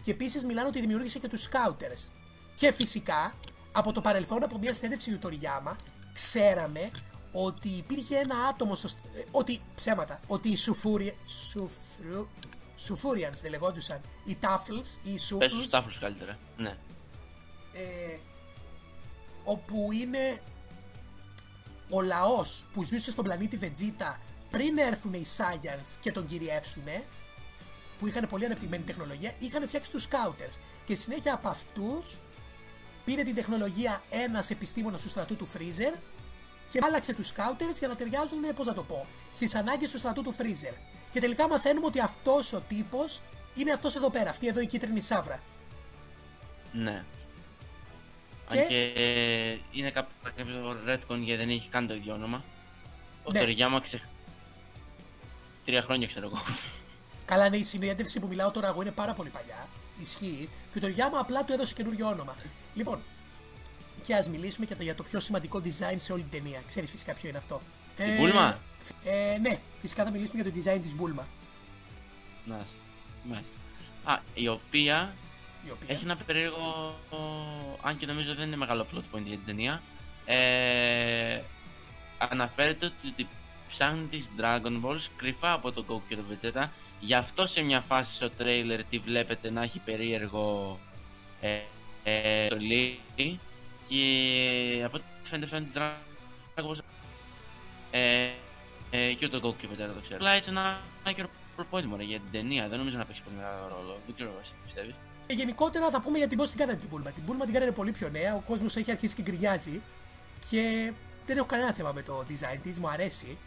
Και επίσης μιλάνε ότι δημιούργησε και τους Scouters. Και φυσικά, από το παρελθόν, από μια συνέντευξη του Τοριάμα, ξέραμε ότι υπήρχε ένα άτομο στο... στ- ε, ότι, ψέματα, ότι οι Σουφούρι... Σουφρου... Σουφούριανς δεν λεγόντουσαν, οι Τάφλς, οι Πες τους Σούφλους, τάφλους καλύτερα. Ναι. ε, όπου είναι ο λαός που ζούσε στον πλανήτη Βετζίτα πριν έρθουν οι Saiyans και τον κυριεύσουν, που είχαν πολύ ανεπτυγμένη τεχνολογία, είχαν φτιάξει τους Scouters. Και συνέχεια από αυτούς πήρε την τεχνολογία ένας επιστήμονας του στρατού του Freezer και άλλαξε τους Scouters για να ταιριάζουν, πώς να το πω, στις ανάγκες του στρατού του Freezer. Και τελικά μαθαίνουμε ότι αυτός ο τύπος είναι αυτός εδώ πέρα, αυτή εδώ η κίτρινη σαύρα. Ναι. Και- Αν και ε, είναι κάποιος, κάποιο retcon γιατί δεν έχει καν το ίδιο όνομα. Ο Ναι. Τοριγιάμα ξε... Τρία χρόνια ξέρω εγώ. Καλά, ναι, η συνέντευξη που μιλάω τώρα εγώ είναι πάρα πολύ παλιά. Ισχύει. Και ο Τοριάμα απλά του έδωσε καινούριο όνομα. Λοιπόν, και ας μιλήσουμε και για το πιο σημαντικό design σε όλη την ταινία. Ξέρεις φυσικά ποιο είναι αυτό. Η Μπούλμα; Ε, ναι, φυσικά θα μιλήσουμε για το design της Μπούλμα. Μάλιστα. Μάλιστα. Α, η οποία Η οποία; έχει ένα περίεργο. Αν και νομίζω δεν είναι μεγάλο plot point για την ταινία. Ε, αναφέρεται ότι ψάχνει τις Dragon Balls κρυφά από τον Goku και τον Vegeta. Γι' αυτό σε μια φάση στο τρέιλερ τη βλέπετε να έχει περίεργο ε, ε, το Lee και από ό,τι φαίνεται ψάχνει τις Dragon Balls ε, ε, και τον Goku και Vegeta το ξέρω. Αλλά έτσι ένα άκυρο plot point μωρέ, για την ταινία, δεν νομίζω να παίξει πολύ μεγάλο ρόλο. Δεν ξέρω εσύ πιστεύεις. Και γενικότερα θα πούμε για την πώ την κάνανε την Μπούλμα. Την Μπούλμα την κάνανε πολύ πιο νέα. Ο κόσμος έχει αρχίσει και γκρινιάζει. Και δεν έχω κανένα θέμα με το design της, μου αρέσει.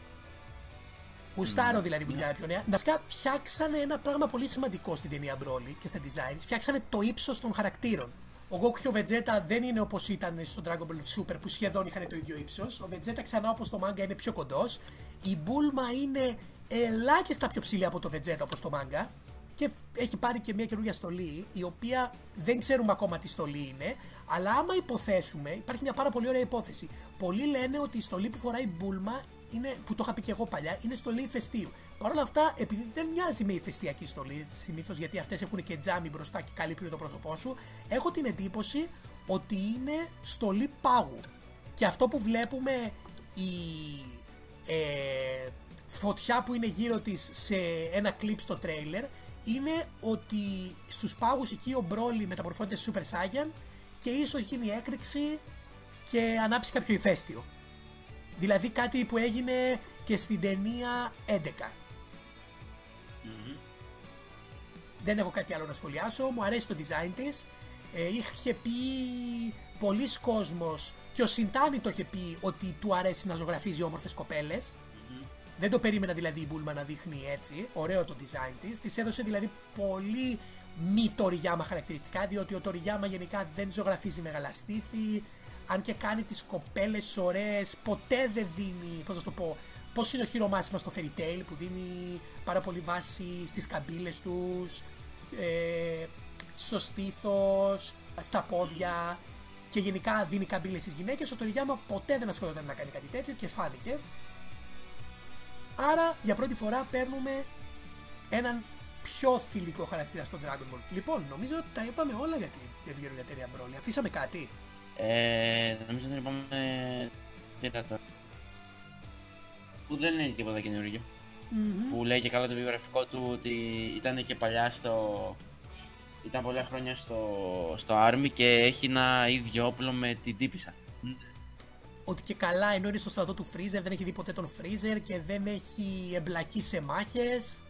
Γουστάρω δηλαδή που την κάνανε πιο νέα. Βασικά φτιάξανε ένα πράγμα πολύ σημαντικό στην ταινία Broly και στα designs. Φτιάξανε το ύψος των χαρακτήρων. Ο Goku και ο Vegeta δεν είναι όπως ήταν στο Dragon Ball Super που σχεδόν είχαν το ίδιο ύψος. Ο Vegeta ξανά όπως το manga είναι πιο κοντός. Η Bulma είναι ελάχιστα πιο ψηλή από το Vegeta όπως το manga. Και έχει πάρει και μια καινούργια στολή, η οποία δεν ξέρουμε ακόμα τι στολή είναι, αλλά άμα υποθέσουμε, υπάρχει μια πάρα πολύ ωραία υπόθεση. Πολλοί λένε ότι η στολή που φοράει η Bulma είναι, που το είχα πει και εγώ παλιά, είναι στολή ηφαιστείου. Παρ' όλα αυτά, επειδή δεν μοιάζει με ηφαιστειακή στολή, συνήθως γιατί αυτές έχουν και τζάμι μπροστά και καλύπτουν το πρόσωπό σου, έχω την εντύπωση ότι είναι στολή πάγου. Και αυτό που βλέπουμε η ε, φωτιά που είναι γύρω της σε ένα κλιπ στο τρέιλερ είναι ότι στους πάγους εκεί ο Μπρόλι μεταμορφώνεται σε Super Saiyan και ίσως γίνει έκρηξη και ανάψει κάποιο ηφαίστειο. Δηλαδή κάτι που έγινε και στην ταινία 11. Δεν έχω κάτι άλλο να σχολιάσω, μου αρέσει το design της. Ε, είχε πει πολλοί κόσμος και ο Σιντάνι το είχε πει ότι του αρέσει να ζωγραφίζει όμορφες Δεν το περίμενα δηλαδή η Μπούλμα να δείχνει έτσι. Ωραίο το design της. Της έδωσε δηλαδή πολύ μη Τοριγιάμα χαρακτηριστικά, διότι ο Τοριγιάμα γενικά δεν ζωγραφίζει μεγάλα στήθη, αν και κάνει τις κοπέλες ωραίες, ποτέ δεν δίνει, πώς να το πω, πώς είναι ο χειρομάσιμα στο Fairy Tail που δίνει πάρα πολύ βάση στις καμπύλες τους, ε, στο στήθος, στα πόδια και γενικά δίνει καμπύλες στις γυναίκες. Ο Τοριγιάμα ποτέ δεν ασχολιόταν να κάνει κάτι τέτοιο και φάνηκε. Άρα για πρώτη φορά παίρνουμε έναν πιο θηλυκό χαρακτήρα στο Dragon Ball. Λοιπόν, νομίζω ότι τα είπαμε όλα για την εταιρεία Broly. Αφήσαμε κάτι. Ε, νομίζω δεν είπαμε τίποτα Που δεν είναι τίποτα καινούργιο. Mm-hmm. Που λέει και καλά το βιογραφικό του ότι ήταν και παλιά στο. Ήταν πολλά χρόνια στο, στο Army και έχει ένα ίδιο όπλο με την τύπησα. Ότι και καλά ενώ είναι στο στρατό του Freezer δεν έχει δει ποτέ τον Freezer και δεν έχει εμπλακεί σε μάχες.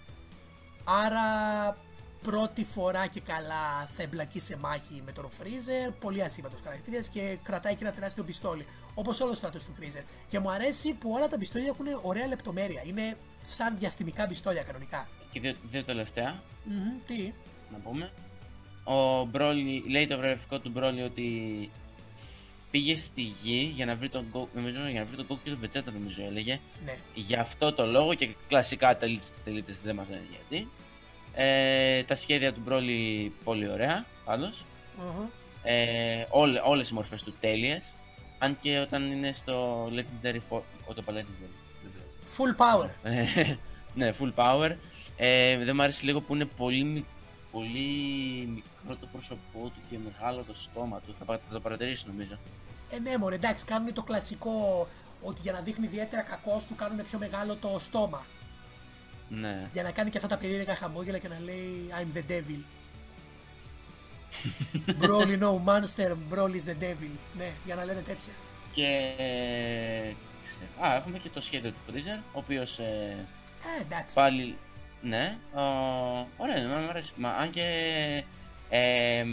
Άρα πρώτη φορά και καλά θα εμπλακεί σε μάχη με τον Freezer. Πολύ ασύμβατο χαρακτήρα και κρατάει και ένα τεράστιο πιστόλι. Όπως όλο το στρατός του Freezer. Και μου αρέσει που όλα τα πιστόλια έχουν ωραία λεπτομέρεια. Είναι σαν διαστημικά πιστόλια κανονικά. Και δύο, δύο τελευταία. Mm-hmm, τι; Να πούμε. Ο Μπρόλι, λέει το βρεφικό του Μπρόλι ότι πήγε στη γη για να βρει τον Goku, νομίζω, για να βρει τον Goku και τον Vegeta νομίζω έλεγε. Ναι. Για αυτό το λόγο και κλασικά τελίτες δεν μας λένε γιατί. Ε, τα σχέδια του Μπρόλι πολύ ωραία, πάντως. Mm-hmm. Ε, όλε, όλες οι μορφές του τέλειες. Αν και όταν είναι στο Legendary Force, το Legendary. Full power. ναι, full power. Ε, δεν μου αρέσει λίγο που είναι πολύ, πολύ μικρό το πρόσωπό του και μεγάλο το στόμα του. Θα, θα το παρατηρήσεις νομίζω. Ε, ναι, μωρέ, εντάξει, κάνουν το κλασικό ότι για να δείχνει ιδιαίτερα κακό του κάνουν πιο μεγάλο το στόμα. Ναι. Για να κάνει και αυτά τα περίεργα χαμόγελα και να λέει I'm the devil. Broly no monster, Broly is the devil. Ναι, για να λένε τέτοια. Και. Α, έχουμε και το σχέδιο του Freezer, ο οποίος. Ε, ε, εντάξει. Πάλι. Ναι. Ο... Ωραία, μου αρέσει. Μα αν και. Ε,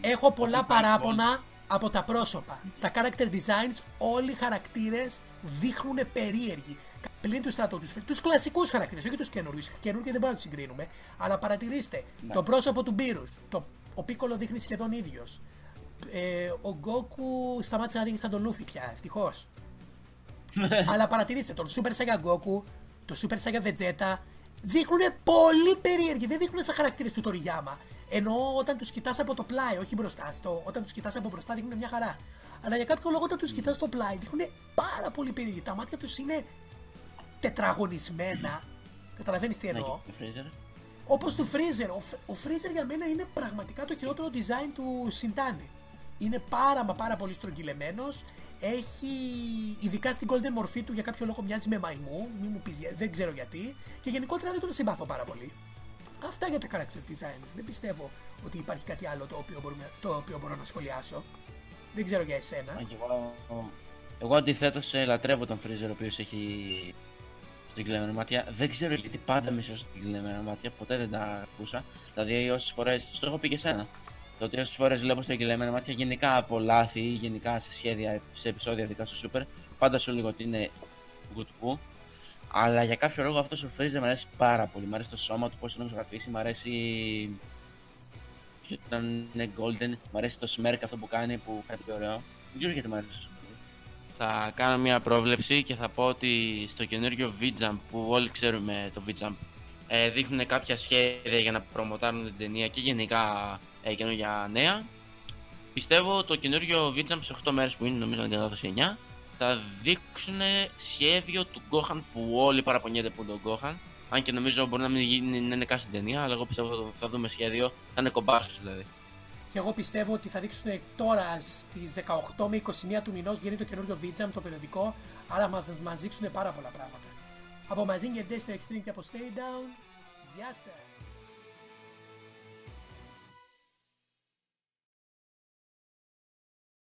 Έχω πολλά παράπονα από τα πρόσωπα. Στα character designs όλοι οι χαρακτήρες δείχνουν περίεργοι. Πλην του στρατού, τους κλασικούς χαρακτήρες, όχι τους καινούριους. Καινούριου δεν μπορούμε να τους συγκρίνουμε. Αλλά παρατηρήστε, ναι. το πρόσωπο του Μπύρους, το, ο Πίκολο δείχνει σχεδόν ίδιος. Ε, ο Γκόκου σταμάτησε να δείχνει σαν τον Λούφι πια, ευτυχώς. Αλλά παρατηρήστε, τον Super Saiyan Goku, το Super Saiyan Vegeta δείχνουν πολύ περίεργοι. Δεν δείχνουν σαν χαρακτήρες του Τοριγιάμα. Ενώ όταν τους κοιτάς από το πλάι, όχι μπροστά, στο, όταν τους κοιτάς από μπροστά δείχνουν μια χαρά. Αλλά για κάποιο λόγο όταν τους κοιτάς στο πλάι δείχνουν πάρα πολύ περίεργοι. Τα μάτια τους είναι τετραγωνισμένα. Καταλαβαίνεις τι εννοώ; Όπως του Freezer. Ο, ο Freezer για μένα είναι πραγματικά το χειρότερο design του Σιντάνε. Είναι πάρα μα πάρα πολύ στρογγυλεμένος. Έχει, ειδικά στην golden μορφή του, για κάποιο λόγο μοιάζει με μαϊμού. Μη μου πει, δεν ξέρω γιατί. Και γενικότερα δεν τον συμπάθω πάρα πολύ. Αυτά για τα character designs. Δεν πιστεύω ότι υπάρχει κάτι άλλο το οποίο, μπορούμε, το οποίο μπορώ να σχολιάσω. Δεν ξέρω για εσένα. Εγώ, εγώ αντιθέτως λατρεύω τον Freezer ο οποίος έχει συγκεκριμένα μάτια. Δεν ξέρω γιατί πάντα μισώ συγκεκριμένα μάτια, ποτέ δεν τα ακούσα. Δηλαδή, όσες φορέ. Στο έχω πει και σένα. Το ότι όσες φορές βλέπω συγκεκριμένα μάτια γενικά από λάθη ή γενικά σε σχέδια, σε επεισόδια δικά στο Super, πάντα σου λίγο ότι είναι γουτκού. Αλλά για κάποιο λόγο αυτός ο Freezer μου αρέσει πάρα πολύ. Μ' αρέσει το σώμα του, πώς τον έχει γραφήσει, μ' αρέσει. όταν είναι golden. Μου αρέσει το smirk αυτό που κάνει που κάτι ωραίο. Δεν ξέρω γιατί μου αρέσει τόσο πολύ. Θα κάνω μια πρόβλεψη και θα πω ότι στο καινούριο V-Jump που όλοι ξέρουμε το V-Jump ε, δείχνουν κάποια σχέδια για να προμοτάρουν την ταινία και γενικά ε, καινούργια νέα. Πιστεύω το καινούριο V-Jump σε 8 μέρες που είναι, νομίζω να την 9, θα δείξουν σχέδιο του Gohan που όλοι παραπονιέται που τον Gohan. Αν και νομίζω μπορεί να μην γίνει να είναι καν στην ταινία, αλλά εγώ πιστεύω θα, θα δούμε σχέδιο, θα είναι κομπάσο δηλαδή. Και εγώ πιστεύω ότι θα δείξουν τώρα στις 18 με 21 του μηνός βγαίνει το καινούριο VJam, το περιοδικό. Άρα θα μας δείξουν πάρα πολλά πράγματα. Από μαζί και στο Extreme και από Stay Down. Γεια σας!